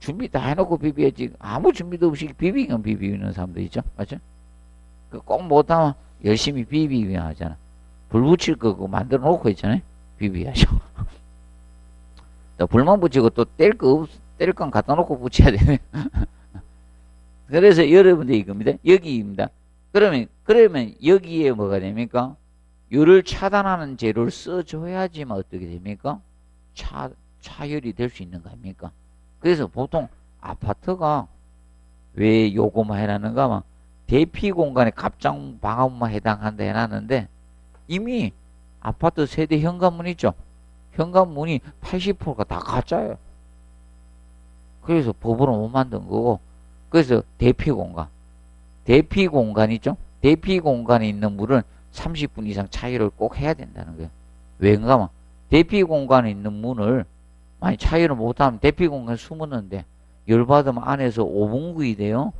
준비 다 해놓고 비비야지. 아무 준비도 없이 비비면 비비는 사람도 있죠. 맞죠? 그꼭 못하면 열심히 비비면 하잖아. 불 붙일 거고 만들어 놓고 있잖아요. 비비야죠. 불만 붙이고 또 뗄 거 없, 뗄 건 갖다 놓고 붙여야 되네. 그래서 여러분들 이겁니다. 여기입니다. 그러면, 그러면 여기에 뭐가 됩니까? 열을 차단하는 재료를 써줘야지만 어떻게 됩니까? 차, 차열이 될 수 있는 거 아닙니까? 그래서 보통 아파트가 왜 요거만 해놨는가 하면 대피 공간에 갑장 방화문만 해당한다 해놨는데 이미 아파트 세대 현관문 있죠? 현관문이 80%가 다 가짜예요. 그래서 법으로 못 만든 거고 그래서 대피 공간 대피 공간 있죠? 대피 공간에 있는 물은 30분 이상 차이를 꼭 해야 된다는 거예요. 왜인가 하면 대피 공간에 있는 문을 많이 차이를 못하면 대피 공간에 숨었는데 열받으면 안에서 5분구이 돼요.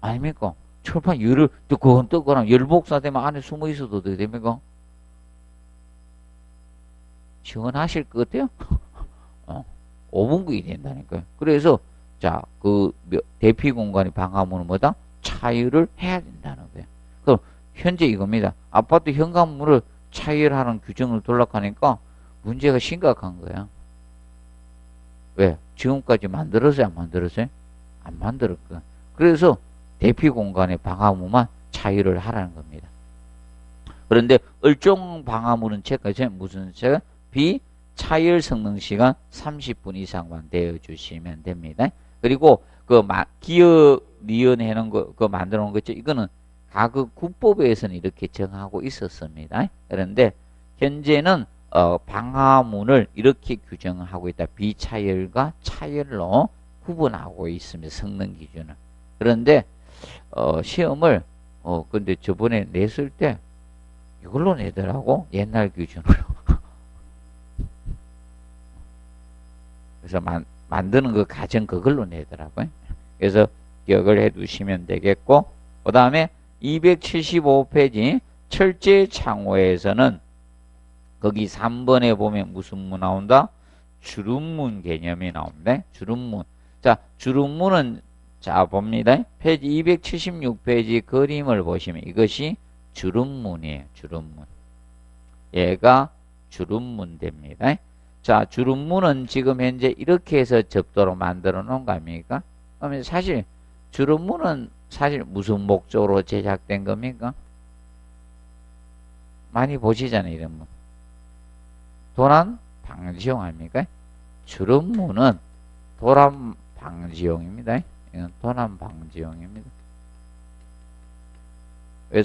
아닙니까? 철판 열을 뜨거운 뜨거나 열복사 되면 안에 숨어 있어도 어떻게 됩니까? 시원하실 것 같아요? 어, 5분구이 된다니까요. 그래서 자, 그 대피 공간의 방화문은 뭐다? 차유를 해야 된다는 거예요. 그럼 현재 이겁니다. 아파트 현관문을 차유하는 규정을 돌락하니까 문제가 심각한 거야. 왜? 지금까지 만들었어요? 안 만들었어요? 안 만들었거든. 그래서 대피 공간의 방화문만 차유를 하라는 겁니다. 그런데 얼종 방화문은 체크하세요. 무슨 책? 비차열 성능 시간 30분 이상만 되어 주시면 됩니다. 그리고 그 기어 니은 해놓은 거, 그 만들어 놓은 거 있죠. 이거는 가그 국법에서는 이렇게 정하고 있었습니다. 그런데 현재는 어, 방화문을 이렇게 규정하고 있다. 비차열과 차열로 구분하고 있습니다. 성능 기준을. 그런데 어, 시험을 어 근데 저번에 냈을 때 이걸로 내더라고 옛날 기준으로. 그래서 만, 만드는 그 과정 그걸로 내더라고요. 그래서 기억을 해 두시면 되겠고 그 다음에 275페이지 철제 창호에서는 거기 3번에 보면 무슨 문 나온다? 주름문 개념이 나옵니다. 주름문. 자, 주름문은 자 봅니다. 페이지 276페이지 그림을 보시면 이것이 주름문이에요. 주름문. 얘가 주름문 됩니다. 자, 주름문은 지금 현재 이렇게 해서 접도로 만들어 놓은 거 아닙니까? 그러면 사실 주름문은 사실 무슨 목적으로 제작된 겁니까? 많이 보시잖아요, 이런 문. 도난 방지용 아닙니까? 주름문은 도난 방지용입니다. 이건 도난 방지용입니다.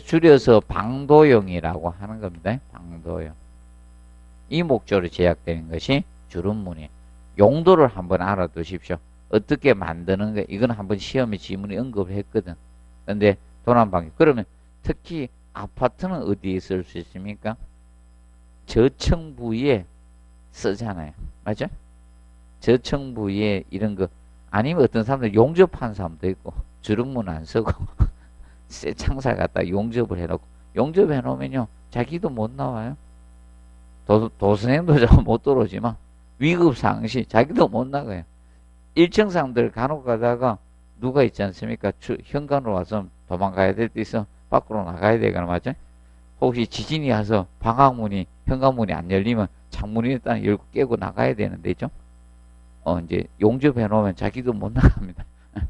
줄여서 방도용이라고 하는 겁니다. 방도용. 이 목적으로 제작되는 것이 주름문이 용도를 한번 알아두십시오. 어떻게 만드는 거 이건 한번 시험에 지문에 언급을 했거든. 근데 도난방지 그러면 특히 아파트는 어디에 쓸수 있습니까? 저층 부위에 쓰잖아요. 맞죠? 저층 부위에 이런 거 아니면 어떤 사람들 용접한 사람도 있고 주름문 안 쓰고 새 창살 갖다 용접을 해놓고 용접해 놓으면요 자기도 못 나와요. 도, 도선생도 잘 못 들어오지만 위급 상시 자기도 못 나가요. 1층 상들 간혹 가다가 누가 있지 않습니까? 주, 현관으로 와서 도망가야 될 때 있어 밖으로 나가야 되거나 맞죠? 혹시 지진이 와서 방학문이 현관문이 안 열리면 창문이 일단 열고 깨고 나가야 되는 데 죠 어, 이제 용접해 놓으면 자기도 못 나갑니다.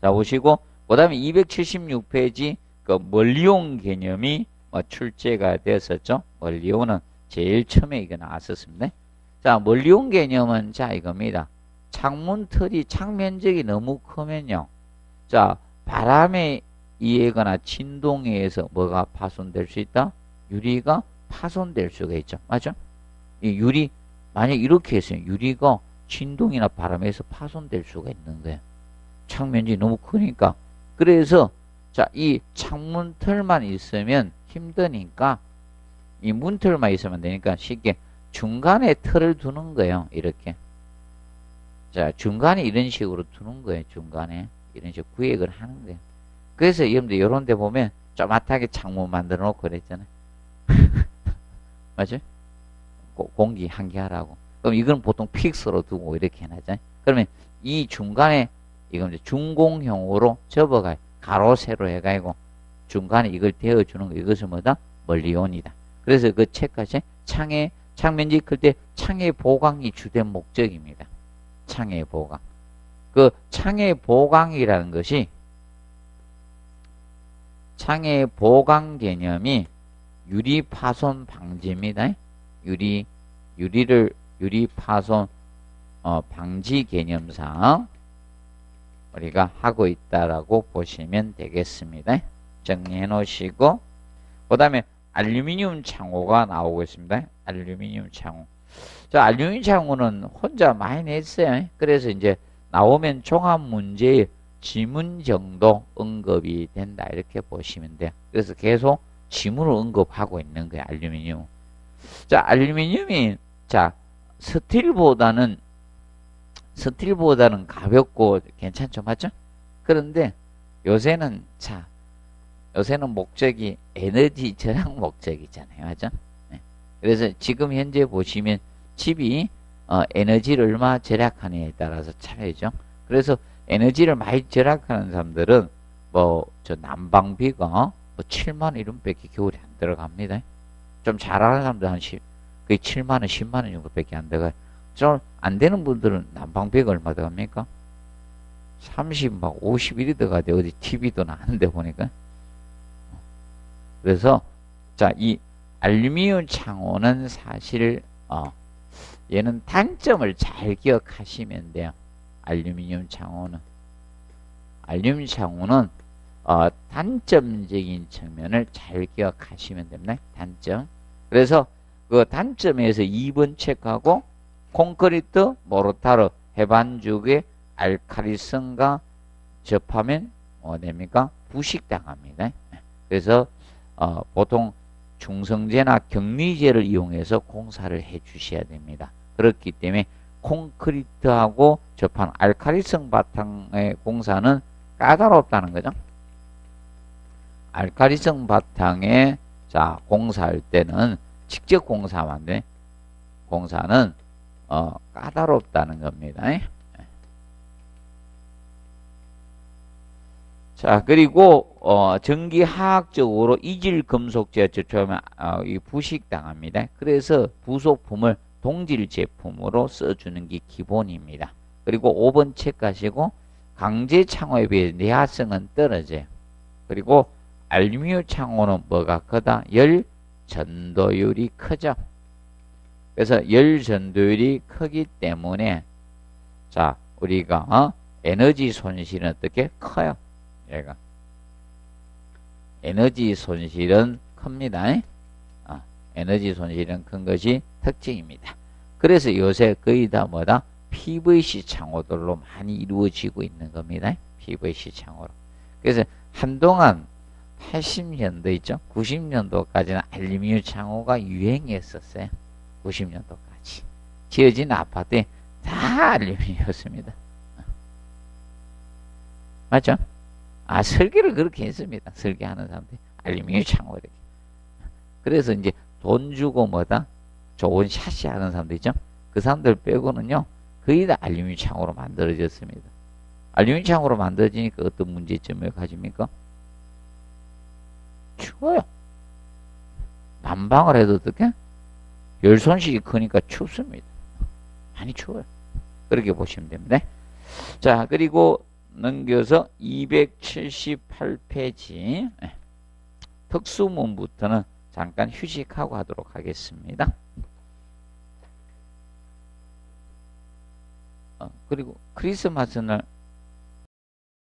자, 보시고, 그 다음에 276페이지, 그, 멀리온 개념이 뭐 출제가 되었었죠. 멀리온은 제일 처음에 이거 나왔었습니다. 자, 멀리온 개념은 자, 이겁니다. 창문 틀이 창면적이 너무 크면요. 자, 바람에 의해거나 진동에 의해서 뭐가 파손될 수 있다? 유리가 파손될 수가 있죠. 맞죠? 이 유리 만약 이렇게 했어요. 유리가 진동이나 바람에서 파손될 수가 있는 거예요. 창면적이 너무 크니까. 그래서 자, 이 창문 틀만 있으면 힘드니까 이 문틀만 있으면 되니까 쉽게 중간에 틀을 두는 거예요. 이렇게. 자, 중간에 이런 식으로 두는 거예요. 중간에. 이런 식으로 구획을 하는 거예요. 그래서 여러분들 이런 데 보면 쪼맣하게 창문 만들어 놓고 그랬잖아요. 맞죠? 공기 한계하라고. 그럼 이건 보통 픽스로 두고 이렇게 해놨잖아요. 그러면 이 중간에 이건 이제 중공형으로 접어가 가로 세로 해가지고 중간에 이걸 대어주는 거 이것은 뭐다? 멀리온이다. 그래서 그 책까지 창의 창면지 클 때 창의 보강이 주된 목적입니다. 창의 보강. 그 창의 보강이라는 것이 창의 보강 개념이 유리 파손 방지입니다. 유리 유리를 유리 파손 어, 방지 개념상 우리가 하고 있다라고 보시면 되겠습니다. 정리해 놓으시고 그 다음에 알루미늄 창호가 나오고 있습니다. 알루미늄 창호. 자, 알루미늄 창호는 혼자 많이 냈어요. 그래서 이제 나오면 종합 문제의 지문 정도 언급이 된다. 이렇게 보시면 돼요. 그래서 계속 지문을 언급하고 있는 거예요. 알루미늄. 자, 알루미늄이 자, 스틸보다는 스틸보다는 가볍고 괜찮죠. 맞죠? 그런데 요새는 자, 요새는 목적이 에너지 저장 목적이잖아요. 맞죠? 네. 그래서 지금 현재 보시면 집이 어, 에너지를 얼마 절약하느냐에 따라서 차이죠. 그래서 에너지를 많이 절약하는 사람들은 뭐 저 난방비가 뭐 7만 원 이런 밖에 겨울에 안 들어갑니다. 좀 잘하는 사람들 한 10, 거의 7만 원, 10만 원 정도밖에 안 들어가요. 좀 안 되는 분들은 난방비가 얼마 들어갑니까? 30, 막 51이 들어가대. 어디 TV도 나는데 보니까. 그래서 자, 이 알루미늄 창호는 사실 어, 얘는 단점을 잘 기억하시면 돼요. 알루미늄 창호는 알루미늄 창호는 어, 단점적인 측면을 잘 기억하시면 됩니다. 단점. 그래서 그 단점에서 2번 책하고 콘크리트, 모르타르, 해반죽의 알카리성과 접하면 뭐 됩니까? 부식당합니다. 그래서 어, 보통 중성제나 격리제를 이용해서 공사를 해 주셔야 됩니다. 그렇기 때문에 콘크리트하고 접한 알카리성 바탕의 공사는 까다롭다는 거죠. 알카리성 바탕에 자 공사할 때는 직접 공사만 돼. 공사는 어, 까다롭다는 겁니다. 자 그리고 어, 전기화학적으로 이질 금속제 저처럼 어, 이 부식당합니다. 그래서 부속품을 동질 제품으로 써주는 게 기본입니다. 그리고 5번 책 가시고 강제 창호에 비해 내화성은 떨어져요. 그리고 알루미늄 창호는 뭐가 크다? 열 전도율이 크죠. 그래서 열 전도율이 크기 때문에 자 우리가 어? 에너지 손실은 어떻게 커요? 얘가 에너지 손실은 큽니다. 어, 에너지 손실은 큰 것이 특징입니다. 그래서 요새 거의 다 뭐다? PVC 창호들로 많이 이루어지고 있는 겁니다. PVC 창호로. 그래서 한동안 80년도 있죠? 90년도까지는 알루미늄 창호가 유행했었어요. 90년도까지. 지어진 아파트에 다 알루미늄이었습니다. 맞죠? 아, 설계를 그렇게 했습니다. 설계하는 사람들이. 알루미늄 창호 이렇게. 그래서 이제 돈 주고 뭐다? 좋은 샷시 하는 사람들 있죠? 그 사람들 빼고는요, 거의 다 알루미늄 창으로 만들어졌습니다. 알루미늄 창으로 만들어지니까 어떤 문제점을 가집니까? 추워요. 난방을 해도 어떻게? 열 손실이 크니까 춥습니다. 많이 추워요. 그렇게 보시면 됩니다. 자, 그리고 넘겨서 278페이지 특수문부터는 잠깐 휴식하고 하도록 하겠습니다. 그리고 크리스마스 날